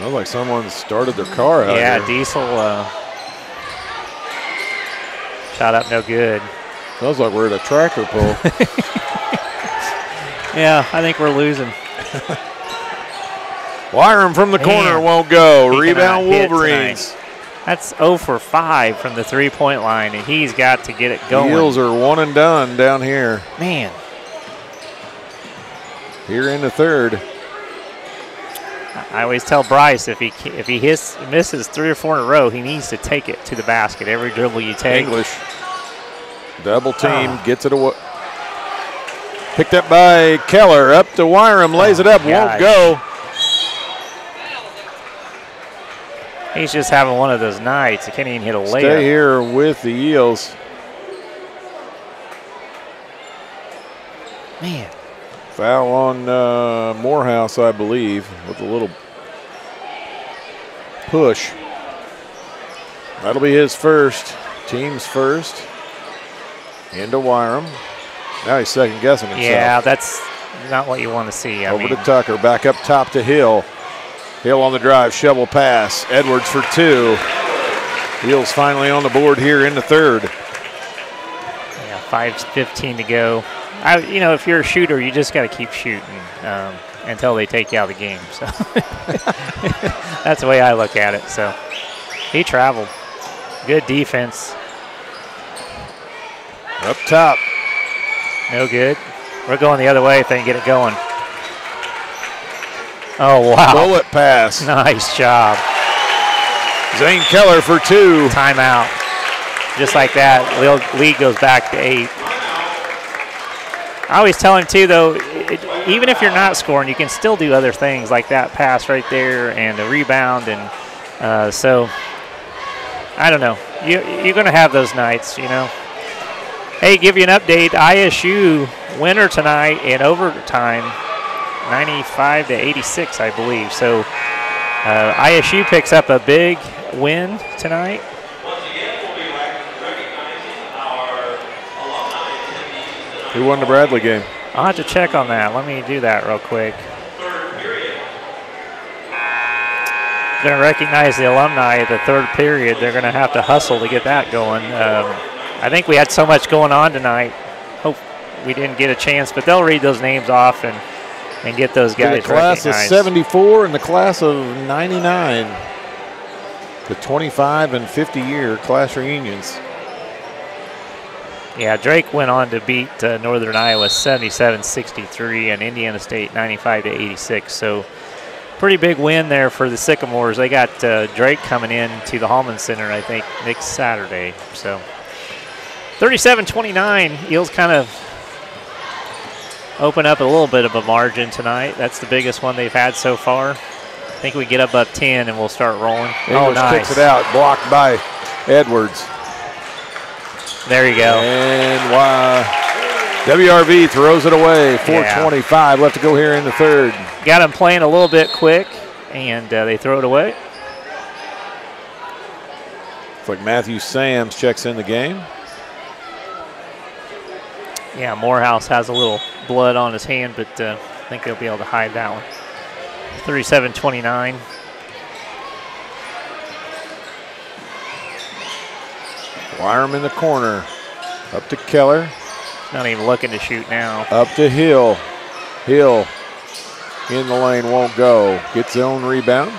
Sounds like someone started their car out Yeah, here. Diesel uh, shot up no good. Sounds like we're at a tractor pull. <laughs> Yeah, I think we're losing. <laughs> Wyram from the corner Man, won't go. Rebound Wolverines. That's 0 for 5 from the three point line, and he's got to get it going. Eels are one and done down here. Man, Here in the third. I always tell Bryce if he if he hits, misses three or four in a row, he needs to take it to the basket every dribble you take. English. Double ah. team Oh. gets it away. Picked up by Keller. Up to Wyram. Lays oh, it up. Won't go. He's just having one of those nights. He can't even hit a layup. Stay here with the Eels. Man, Foul on uh, Morehouse, I believe, with a little push. That'll be his first. Team's first. Into Wyram. Now he's second guessing himself. yeah, that's not what you want to see. I Over mean, to Tucker. Back up top to Hill. Hill on the drive. Shovel pass. Edwards for two. Eels finally on the board here in the third. yeah, five fifteen to go. I, you know, if you're a shooter, you just got to keep shooting um, until they take you out of the game. So <laughs> that's the way I look at it. So he traveled. Good defense. Up top. No good. We're going the other way if they can get it going. Oh wow! Bullet pass. <laughs> Nice job. Zane Keller for two. Timeout. Just like that, lead- lead goes back to eight. I always tell him too, though, it, even if you're not scoring, you can still do other things like that pass right there and the rebound, and uh, so I don't know. You, you're going to have those nights, you know. Hey, give you an update. ISU winner tonight in overtime, 95 to 86, I believe. So uh, ISU picks up a big win tonight. Who won the Bradley game? I'll have to check on that. Let me do that real quick. Going to recognize the alumni at the third period. They're going to have to hustle to get that going. Um, I think we had so much going on tonight. Hope we didn't get a chance, but they'll read those names off and, and get those For the guys class of 74 and the class of 99. The 25 and 50 year class reunions. Yeah, Drake went on to beat uh, Northern Iowa 77-63 and Indiana State 95 to 86. So pretty big win there for the Sycamores. They got uh, Drake coming in to the Hulman Center, I think, next Saturday. So 37-29, Eels kind of open up a little bit of a margin tonight. That's the biggest one they've had so far. I think we get up up 10 and we'll start rolling. oh, English nice. kicks it out, blocked by Edwards. There you go. And why? WRV throws it away. 425 left to go here in the third. Got them playing a little bit quick, and uh, they throw it away. It's like Matthew Sams checks in the game. Yeah, Morehouse has a little blood on his hand, but uh, I think they'll be able to hide that one. 37-29. Wyram in the corner. Up to Keller. Not even looking to shoot now. Up to Hill. Hill in the lane won't go. Gets his own rebound.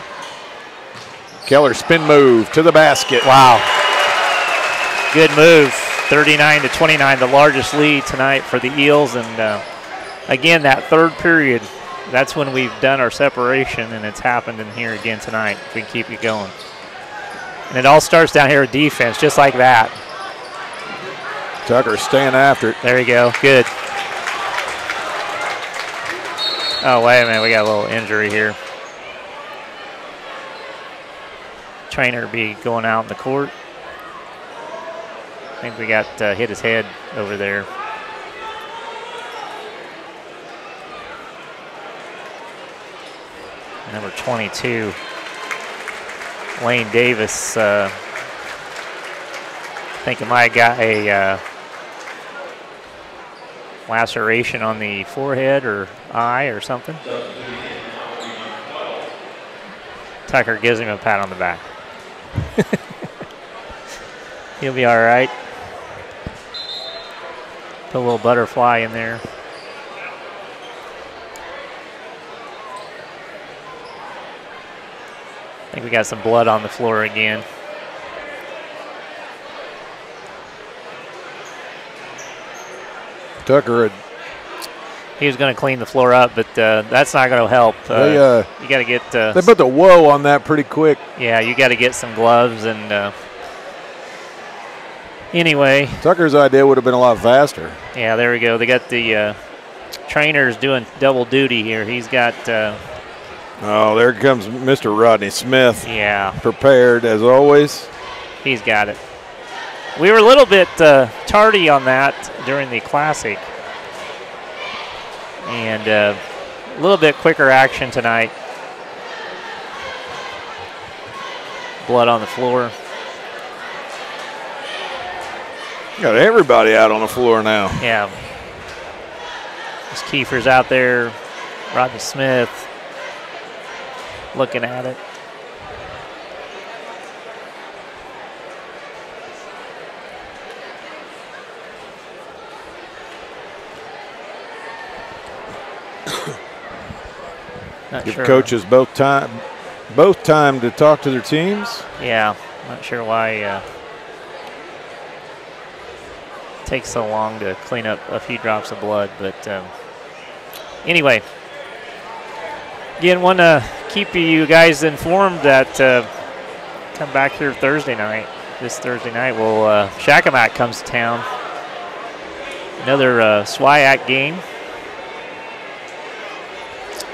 Keller spin move to the basket. Wow. Good move. 39 to 29, the largest lead tonight for the Eels. And uh, again, that third period, that's when we've done our separation, and it's happened in here again tonight. If we can keep it going. And it all starts down here with defense, just like that. Tucker staying after it. There you go. Good. Oh, wait a minute. We got a little injury here. Trainer be going out in the court. I think we got uh, hit his head over there. Number 22, Lane Davis. Uh, I think he might have got a uh, laceration on the forehead or eye or something. Tucker gives him a pat on the back. <laughs> He'll be all right. Put a little butterfly in there. I think we got some blood on the floor again. Tucker had he was going to clean the floor up, but uh, that's not going to help. Uh, they, uh, you got to get. Uh, they put the whoa on that pretty quick. Yeah, you got to get some gloves and. Uh, anyway. Tucker's idea would have been a lot faster. Yeah, there we go. They got the uh, trainers doing double duty here. He's got Oh, there comes Mr. Rodney Smith, yeah, prepared as always. he's got it. We were a little bit uh, tardy on that during the classic, and uh, a little bit quicker action tonight. Blood on the floor. Got everybody out on the floor now. Yeah. There's Kiefer's out there. Rodney Smith looking at it. <coughs> Not Give sure. coaches both time, both time to talk to their teams. Yeah, not sure why uh, it takes so long to clean up a few drops of blood, but um, anyway, again, one to keep you guys informed that uh, come back here Thursday night. This Thursday night, will uh, Shakamak comes to town. Another uh, SWIAC game.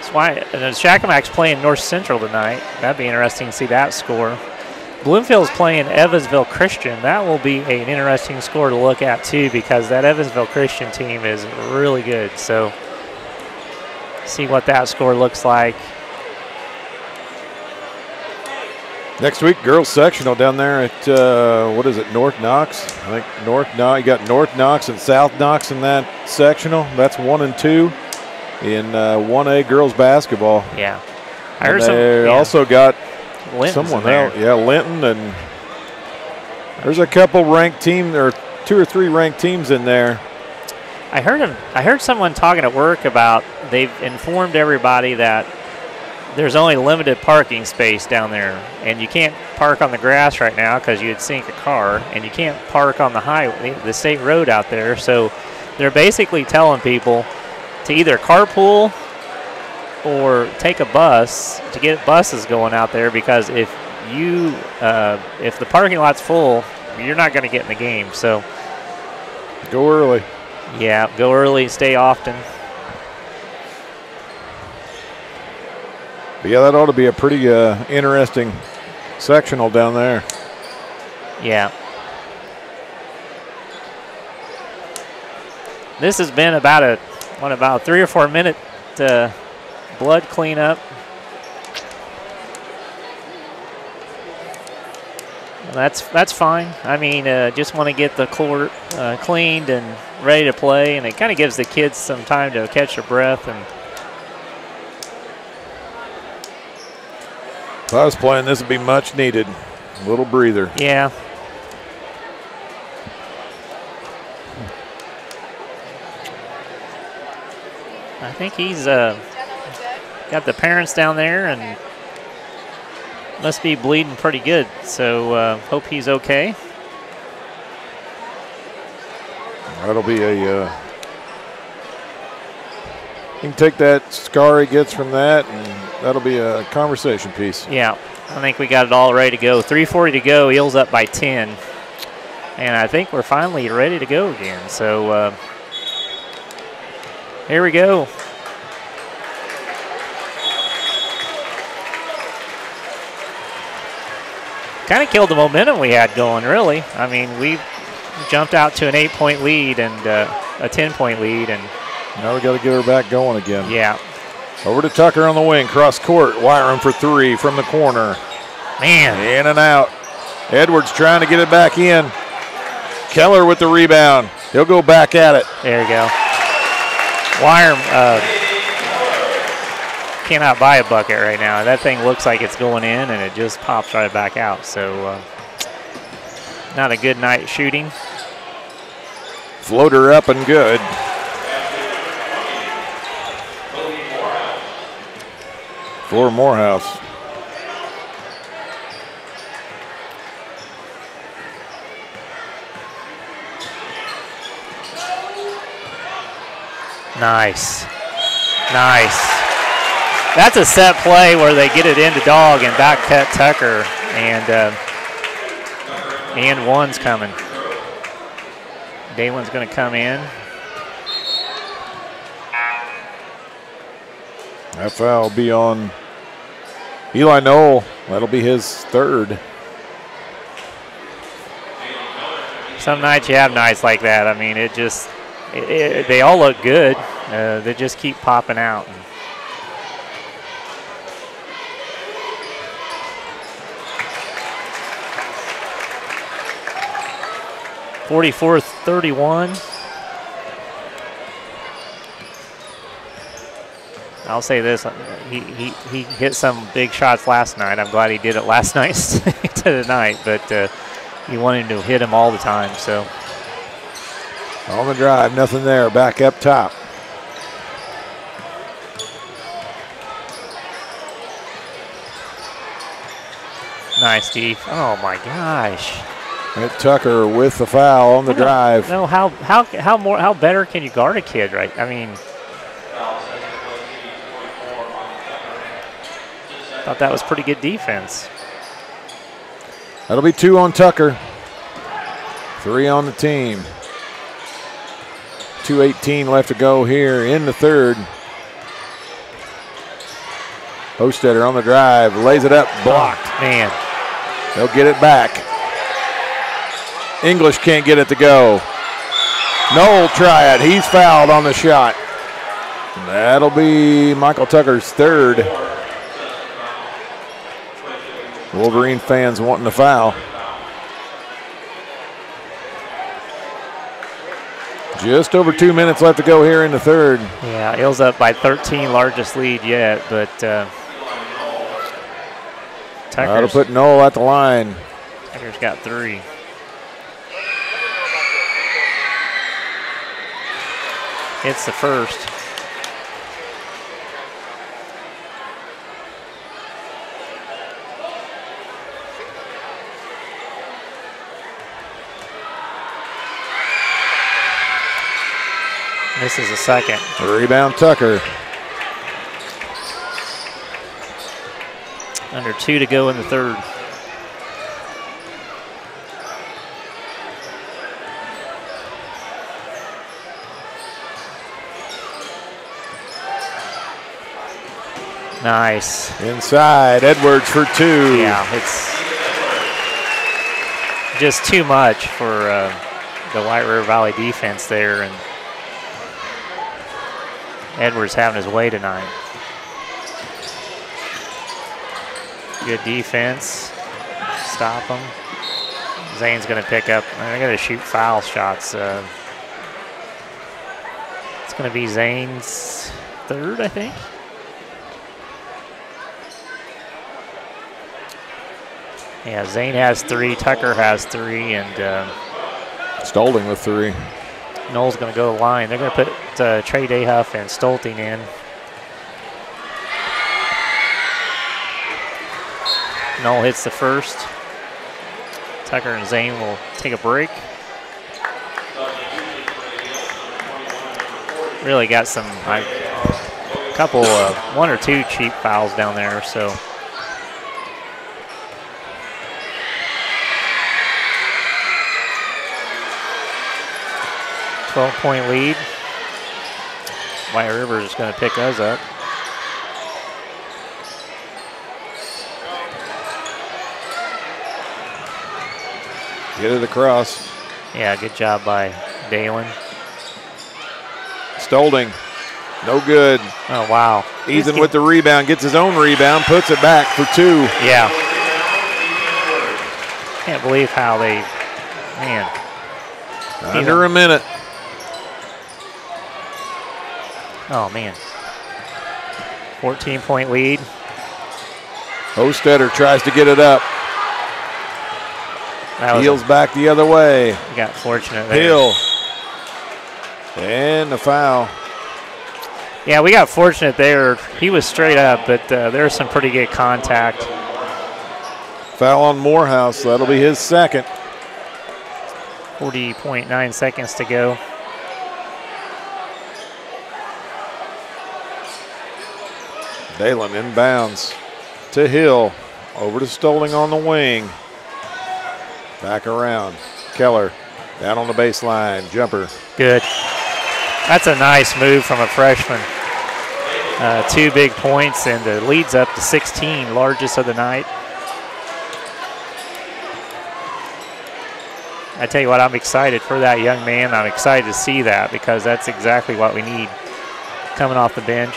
Swy- uh, Shakamak's playing North Central tonight. That'd be interesting to see that score. Bloomfield's playing Evansville Christian. That will be an interesting score to look at too, because that Evansville Christian team is really good. So, see what that score looks like. Next week, girls sectional down there at uh, what is it, North Knox? I think North Knox. You got North Knox and South Knox in that sectional. That's one and two in uh, one A girls basketball. Yeah, I And heard some. they yeah, also got Linton's someone there. else. Yeah, Linton and there's a couple ranked team or two or three ranked teams in there. I heard him. I heard someone talking at work about they've informed everybody that there's only limited parking space down there, and you can't park on the grass right now because you'd sink a car, and you can't park on the highway, the state road out there. So they're basically telling people to either carpool or take a bus to get buses going out there because if you uh, if the parking lot's full, you're not going to get in the game. So Go early. yeah, go early, stay often. But yeah, that ought to be a pretty uh, interesting sectional down there. Yeah. This has been about a what about three or four minute uh, blood cleanup. That's that's fine. I mean, uh, just want to get the court uh, cleaned and ready to play, and it kind of gives the kids some time to catch their breath and If I was playing, this would be much needed. A little breather. Yeah. I think he's uh, got the parents down there and must be bleeding pretty good. So uh, hope he's okay. That'll be a. Uh, you can take that scar he gets from that, and that'll be a conversation piece. Yeah, I think we got it all ready to go. 3:40 to go. Eels up by 10, and I think we're finally ready to go again. So uh, here we go. Kind of killed the momentum we had going, really. I mean, we jumped out to an eight-point lead and uh, a 10-point lead, and Now we got to get her back going again. yeah, Over to Tucker on the wing, cross court, him for three from the corner. man, In and out. Edwards trying to get it back in. Keller with the rebound. He'll go back at it. There you go. Wire uh, cannot buy a bucket right now. That thing looks like it's going in, and it just pops right back out. So, uh, not a good night shooting. Floater up and good. For Morehouse. Nice. Nice. That's a set play where they get it into dog and back cut Tucker, and uh, and one's coming. Dalen's going to come in. That foul will be on Eli Noel. That'll be his third. Some nights you have nights like that. I mean, it just, it, it, they all look good. Uh, they just keep popping out. Forty-four thirty-one. I'll say this: he, he he hit some big shots last night. I'm glad he did it last <laughs> night to tonight, but uh, he wanted to hit him all the time. So on the drive, nothing there. Back up top. Nice, Steve. Oh my gosh. Hit Tucker with the foul on the drive. No, how how how more how better can you guard a kid, right? I mean, thought that was pretty good defense. That'll be two on Tucker. Three on the team. 2.18 left to go here in the third. Hostetter on the drive, lays it up, blocked. Oh, man. They'll get it back. English can't get it to go. Noel try it. He's fouled on the shot. That'll be Michael Tucker's third. Wolverine fans wanting the foul. Just over two minutes left to go here in the third. Yeah, Eels up by 13, largest lead yet, but uh, Tucker's, That'll put Knoll at the line. Tucker's got three. It's the first. This is a second. Rebound Tucker. Under two to go in the third. Nice. Inside, Edwards for two. Yeah, it's just too much for uh, the White River Valley defense there. and Edwards having his way tonight. Good defense. Stop him. Zane's going to pick up. They're going to shoot foul shots. Uh, it's going to be Zane's third, I think. Yeah, Zane has three, Tucker has three, and uh, Stolding with three. Knoll's going to go line. They're going to put uh, Trey Dayhoff and Stolding in. Knoll hits the first. Tucker and Zane will take a break. Really got some, a couple, uh, one or two cheap fouls down there, so. 12 point lead. White River is going to pick us up. Get it across. Yeah, good job by Dalen. Stolding, no good. Oh, wow. Ethan with the rebound, gets his own rebound, puts it back for two. Yeah. Can't believe how they, man. Under a minute. Oh, man. 14 point lead. Hostetter tries to get it up. Eels back the other way. got fortunate there. Hill. And the foul. Yeah, we got fortunate there. He was straight up, but uh, there's some pretty good contact. Foul on Morehouse. That'll be his second. 40.9 seconds to go. Dalen inbounds to Hill. Over to Stolding on the wing. Back around. Keller down on the baseline. Jumper. Good. That's a nice move from a freshman. Uh, two big points, and the lead's up to 16, largest of the night. I tell you what, I'm excited for that young man. I'm excited to see that because that's exactly what we need coming off the bench.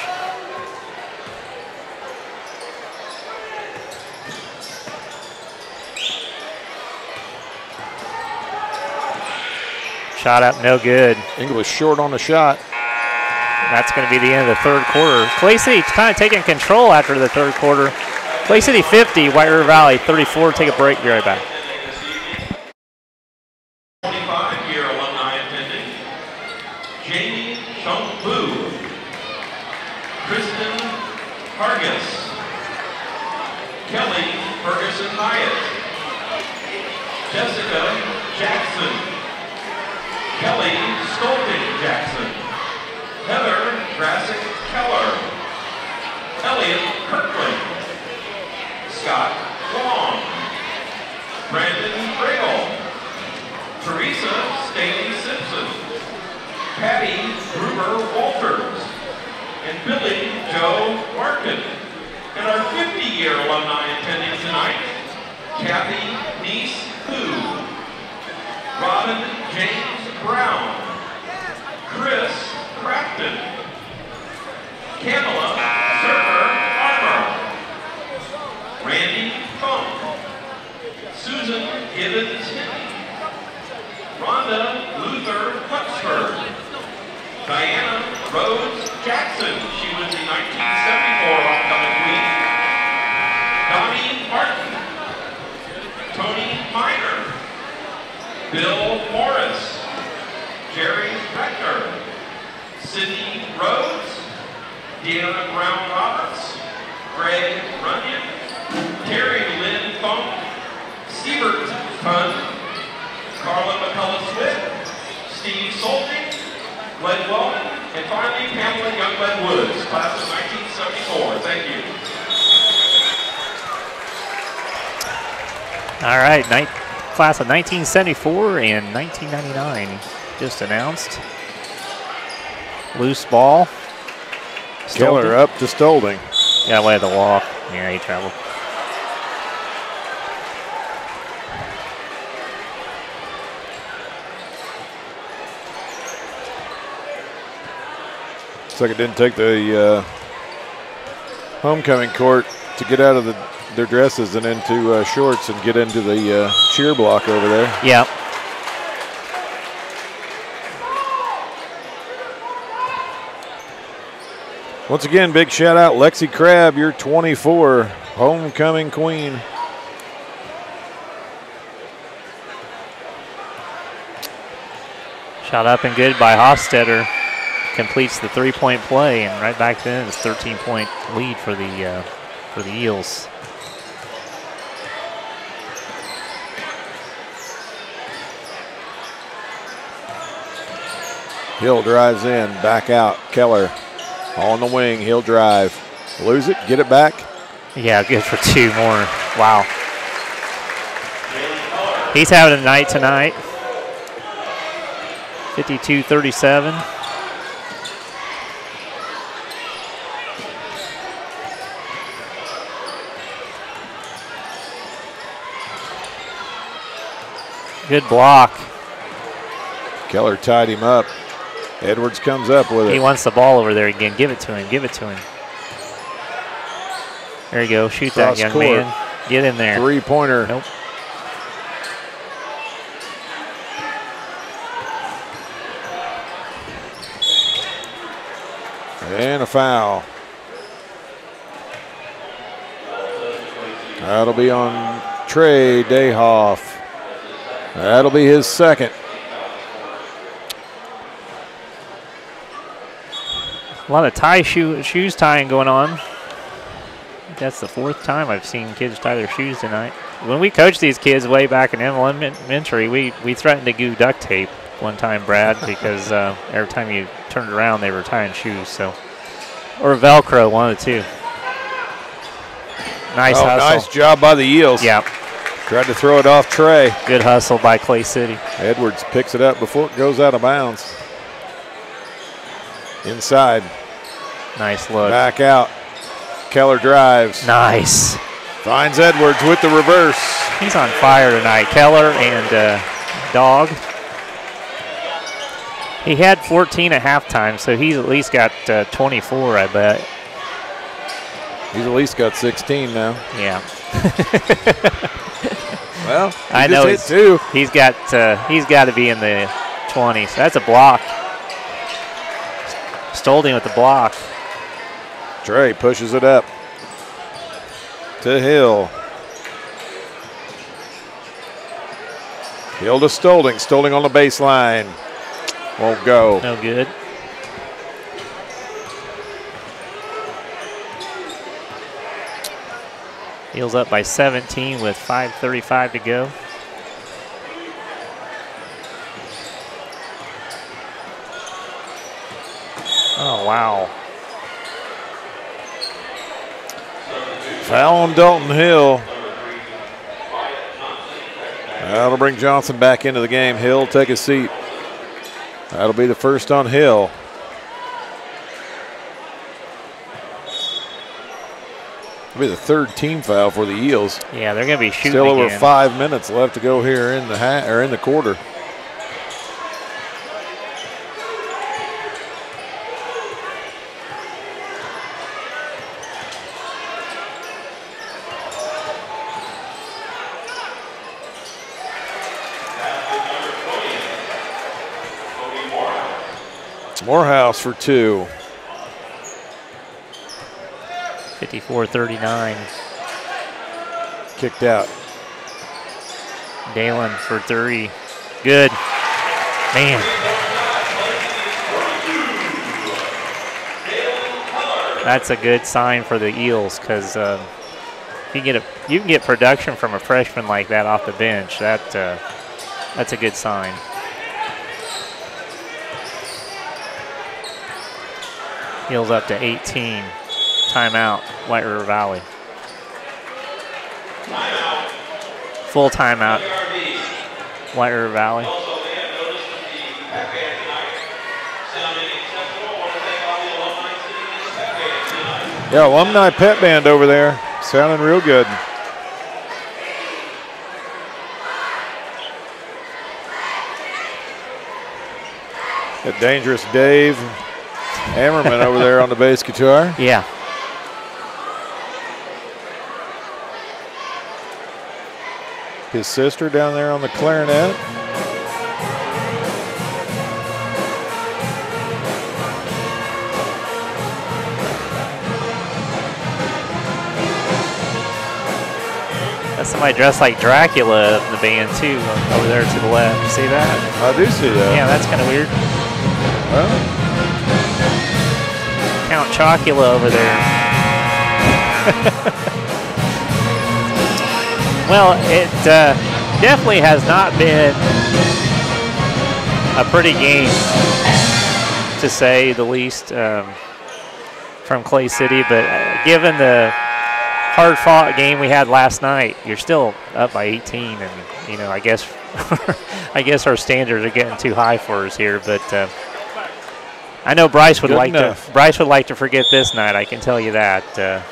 Shot up, no good. English short on the shot. That's going to be the end of the third quarter. Clay City kind of taking control after the third quarter. Clay City 50, White River Valley 34. Take a break. Be right back. Class of 1974 and 1999 just announced. Loose ball. Keller up to Stolding. Got away at the wall. Yeah, he traveled. Looks like it didn't take the uh, homecoming court to get out of the, their dresses and into uh, shorts and get into the uh, cheer block over there. Yep. Once again, big shout out Lexi Crabb, you're 24, homecoming queen. Shot up and good by Hostetter. Completes the three-point play, and right back then it's 13-point lead for the uh, for the Eels. Hill drives in, back out. Keller on the wing. He'll drive. Lose it, get it back. Yeah, good for two more. Wow. He's having a night tonight. 52 37. Good block. Keller tied him up. Edwards comes up with it. He wants the ball over there again. Give it to him. Give it to him. There you go. Shoot Cross that young court. man. Get in there. Three pointer. Nope. And a foul. That'll be on Trey Dayhoff. That'll be his second. A lot of tie shoe, shoes tying going on. That's the fourth time I've seen kids tie their shoes tonight. When we coached these kids way back in elementary, we, we threatened to do duct tape one time, Brad, <laughs> because uh, every time you turned around, they were tying shoes. So, or Velcro, one of the two. Nice oh, hustle. nice job by the Eels. Yeah, Tried to throw it off Trey. good hustle by Clay City. Edwards picks it up before it goes out of bounds. Inside, Nice look. back out. Keller drives. Nice. Finds Edwards with the reverse. He's on fire tonight. Keller and uh, Dog. He had 14 at halftime, so he's at least got uh, 24, I bet. He's at least got 16 now. Yeah. <laughs> Well, I know hit he's- two. He's got uh, he's got to be in the 20s. That's a block. Stolding with the block. Trey pushes it up to Hill. Hill to Stolding. Stolding on the baseline. Won't go. No good. Eels up by 17 with 5.35 to go. Oh, wow. Foul on Dalton Hill. That'll bring Johnson back into the game. Hill take a seat. That'll be the first on Hill. It'll be the third team foul for the Eels. Yeah, they're going to be shooting Still over again. five minutes left to go here in the ha- or in the quarter. Morehouse for two. 54-39. Kicked out. Dalen for three. Good. Man. That's a good sign for the Eels because um, you can get a you can get production from a freshman like that off the bench. That uh, that's a good sign. Eels up to 18. Timeout, White River Valley. Full timeout. White River Valley. Yeah, alumni pet band over there, sounding real good. Got dangerous Dave Hammerman over there on the bass guitar. Yeah. His sister down there on the clarinet. That's somebody dressed like Dracula in the band too, over there to the left. You see that? I do see that. Yeah, that's kind of weird. Well, Count Chocula over there. <laughs> well, it uh, definitely has not been a pretty game, to say the least, um, from Clay City. But uh, given the hard-fought game we had last night, you're still up by 18, and you know, I guess, <laughs> I guess our standards are getting too high for us here, but. Uh, I know Bryce would Good like enough. to. Bryce would like to forget this night. I can tell you that. Uh,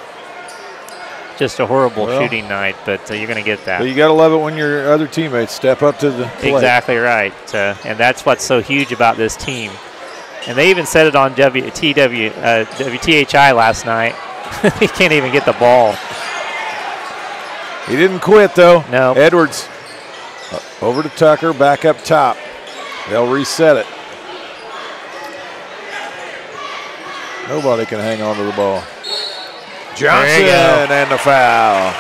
just a horrible Well. shooting night, but uh, you're going to get that. but you got to love it when your other teammates step up to the plate. Exactly right, uh, and that's what's so huge about this team. And they even said it on WTW, uh, WTHI last night. <laughs> he can't even get the ball. He didn't quit though. No. Edwards uh, over to Tucker, back up top. They'll reset it. Nobody can hang on to the ball. Johnson and the foul.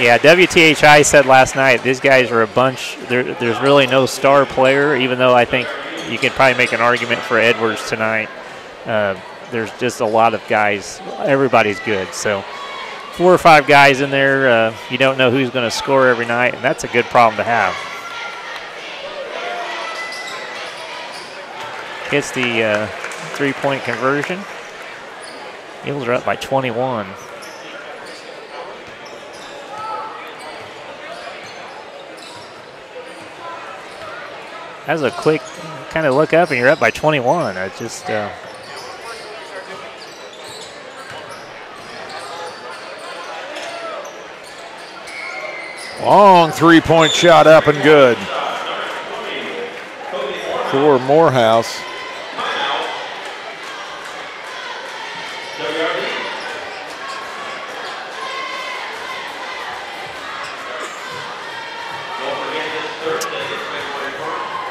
Yeah, WTHI said last night these guys are a bunch. There, there's really no star player, even though I think you could probably make an argument for Edwards tonight. Uh, there's just a lot of guys. Everybody's good. So four or five guys in there. Uh, you don't know who's going to score every night, and that's a good problem to have. Gets the uh, three-point conversion. Eagles are up by 21. That's a quick kind of look up and you're up by 21. I just uh, Long three-point shot up and good for Morehouse.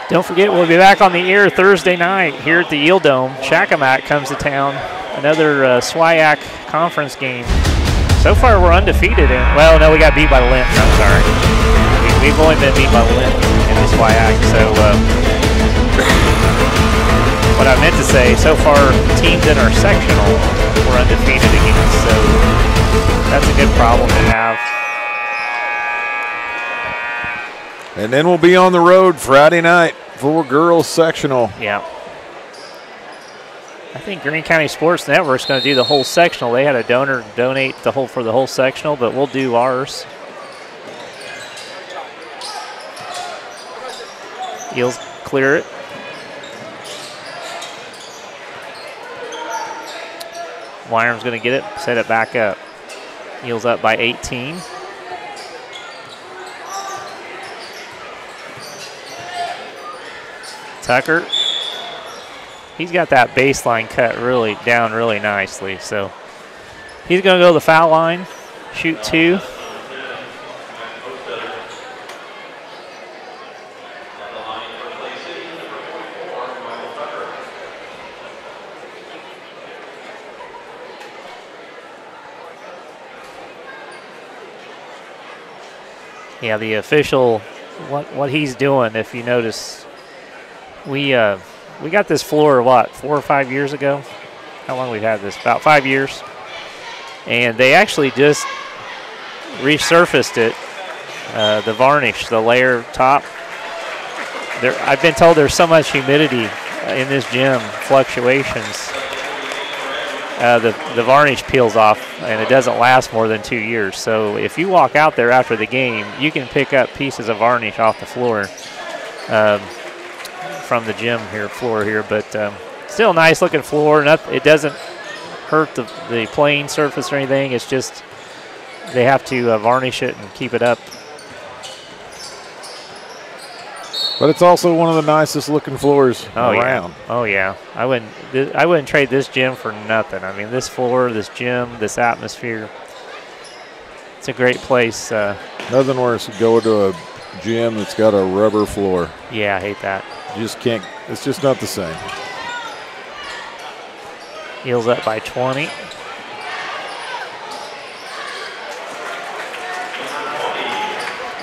Don't forget, we'll be back on the air Thursday night here at the Eel Dome. Shakamak comes to town. Another uh, SWIAC conference game. So far, we're undefeated. In, well, no, we got beat by Lent. I'm sorry. We, have only been beat by Lent in the SWIAC. So, uh, what I meant to say, so far, teams in our sectional were undefeated against. So, that's a good problem to have. And then we'll be on the road Friday night for girls sectional. Yeah. I think Greene County Sports Network is going to do the whole sectional. They had a donor donate the whole for the whole sectional, but we'll do ours. Eels clear it. Wyram's going to get it, set it back up. Eels up by 18. Tucker. He's got that baseline cut really down really nicely. So he's going to go to the foul line, shoot two. Yeah, the official, what what he's doing, if you notice, we uh, we got this floor what four or five years ago. How long we've had this? About five years. And they actually just resurfaced it, uh, the varnish, the layer top. There, I've been told there's so much humidity in this gym, fluctuations. Uh, the, the varnish peels off and it doesn't last more than two years. So if you walk out there after the game, you can pick up pieces of varnish off the floor. Um, from the gym here, floor here, but um, still nice looking floor. Not, it doesn't hurt the, the playing surface or anything. It's just they have to uh, varnish it and keep it up. But it's also one of the nicest looking floors oh, around. Yeah. Oh yeah, I wouldn't. Th- I wouldn't trade this gym for nothing. I mean, this floor, this gym, this atmosphere. It's a great place. Uh, Nothing worse than going to a gym that's got a rubber floor. Yeah, I hate that. You just can't, it's just not the same. Eels up by 20.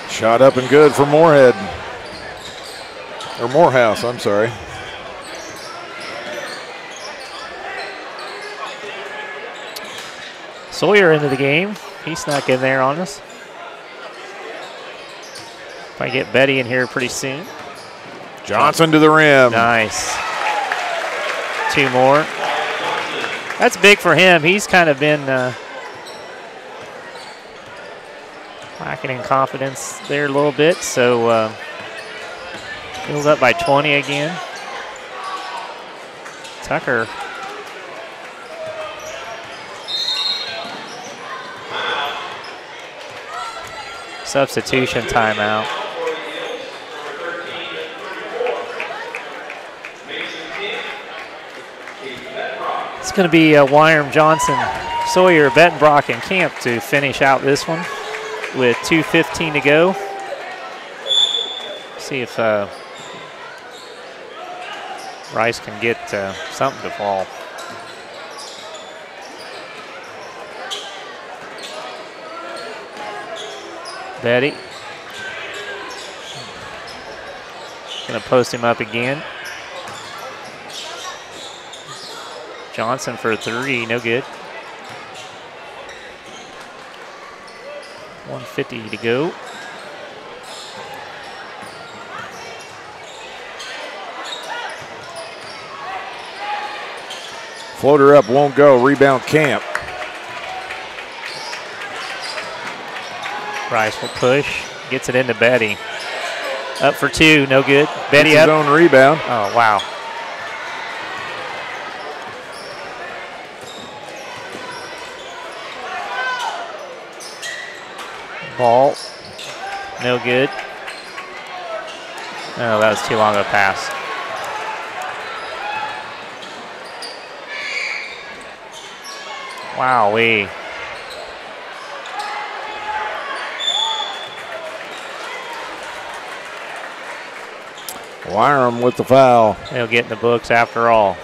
Shot up and good for Moorhead. Or Morehouse, I'm sorry. Sawyer into the game. He snuck in there on us. Might get Betty in here pretty soon. Johnson to the rim. Nice. Two more. That's big for him. He's kind of been uh, lacking in confidence there a little bit. So uh, he's up by 20 again. Tucker. Substitution timeout. Going to be uh, Johnson, Sawyer, Bettenbrock, and Camp to finish out this one with 2.15 to go. See if uh, Rice can get uh, something to fall. Betty. Going to post him up again. Johnson for three, no good. 150 to go. Floater up, won't go. Rebound camp. Rice will push, gets it into Betty. Up for two, no good. Betty up. own rebound. Oh, wow. Ball. No good. Oh, that was too long of a pass. Wow, we. Wyram with the foul. They'll get in the books after all.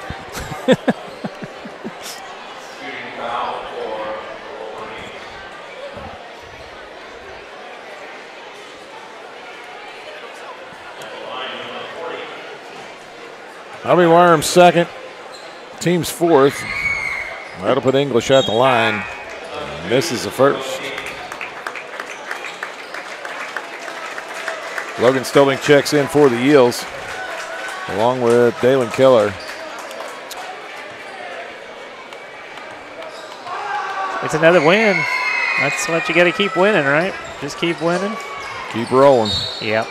Be Wyram's second. Team's fourth. That'll put English at the line. Misses the first. Logan Stolding checks in for the Eels, along with Dalen Keller. It's another win. That's what you got to keep winning, right? Just keep winning. Keep rolling. Yep.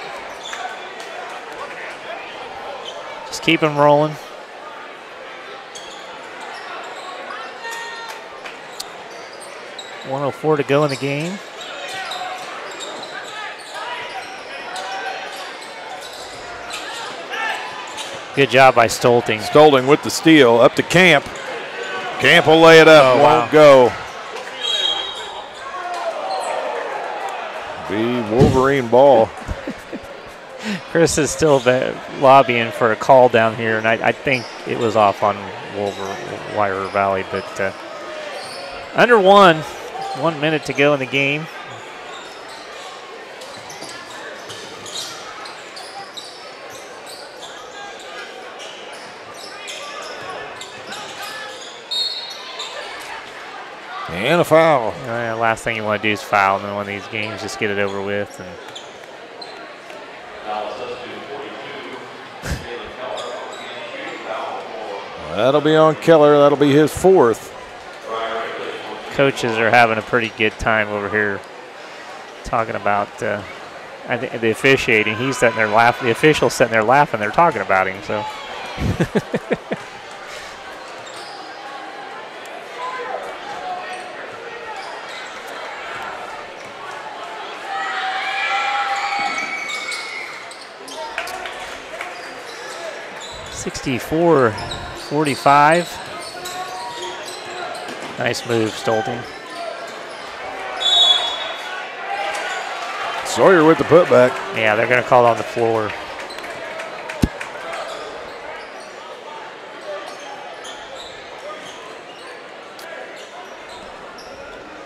Just keep him rolling. One oh four to go in the game. Good job by Stolding. Stolding with the steal, up to Camp. Camp will lay it up, Oh, won't go. Be Wolverine ball. Chris is still lobbying for a call down here, and I, I think it was off on Wolver Wire Valley, but uh, under one, one minute to go in the game. And a foul. Uh, last thing you want to do is foul in one of these games. Just get it over with. And That'll be on Keller. That'll be his fourth. coaches are having a pretty good time over here, talking about uh, I think the officiating. He's sitting there laughing. The official's sitting there laughing. They're talking about him. So. <laughs> Sixty-four, forty-five. Nice move, Stolding. Sawyer with the putback. Yeah, they're going to call it on the floor.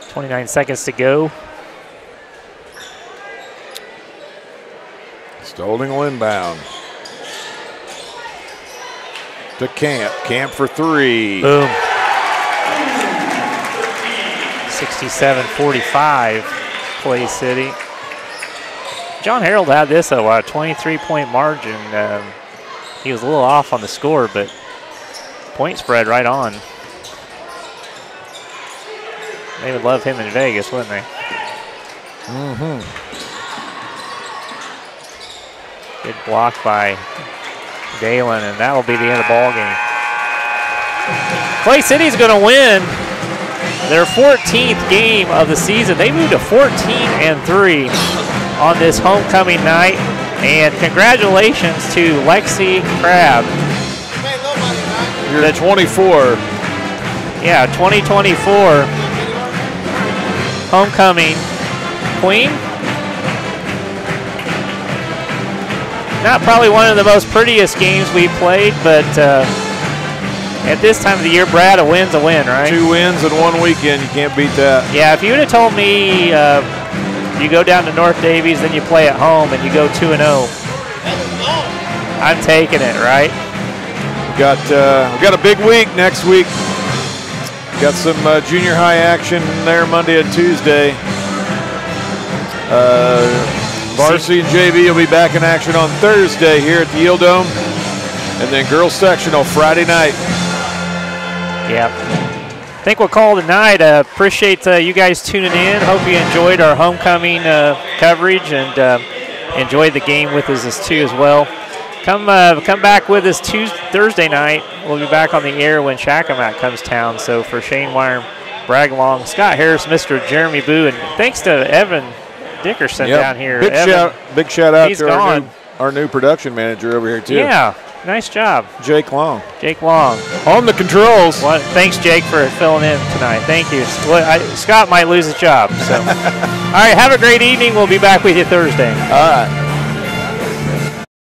Twenty-nine seconds to go. Stolding will inbound. To Camp. Camp for three. Boom. 67-45, Clay City. John Harold had this at a 23-point margin. Um, he was a little off on the score, but point spread right on. They would love him in Vegas, wouldn't they? Mm-hmm. Good block by Dalen, and that will be the end of the ball game. Clay City's going to win their 14th game of the season. They moved to 14 and 3 on this homecoming night. And congratulations to Lexi Crabb. You're at 24. Yeah, 2024 homecoming queen. Not probably one of the most prettiest games we played, but uh, at this time of the year, Brad, a win's a win, right? Two wins in one weekend. You can't beat that. Yeah, if you would have told me uh, you go down to North Daviess, then you play at home, and you go 2 and 0, I'm taking it, right? We've got uh, we got a big week next week. Got some uh, junior high action there Monday and Tuesday. Varsity and JV will be back in action on Thursday here at the Eel Dome, and then girls sectional Friday night. Yep. I think we'll call tonight. Uh, appreciate uh, you guys tuning in. Hope you enjoyed our homecoming uh, coverage and uh, enjoyed the game with us as too as well. Come uh, come back with us Tuesday, Thursday night. We'll be back on the air when Shakamak comes town. So for Shane Wyram, Bragg Long, Scott Harris, Mr. Jeremy Boo, and thanks to Evan Dickerson Yep. down here. Big Evan, shout, big shout out to our new, our new production manager over here too. Yeah, nice job, Jake Long Jake Long. on the controls. What? Thanks, Jake, for filling in tonight. Thank you. Well, I, Scott might lose his job. So, <laughs> all right. Have a great evening. We'll be back with you Thursday. All right.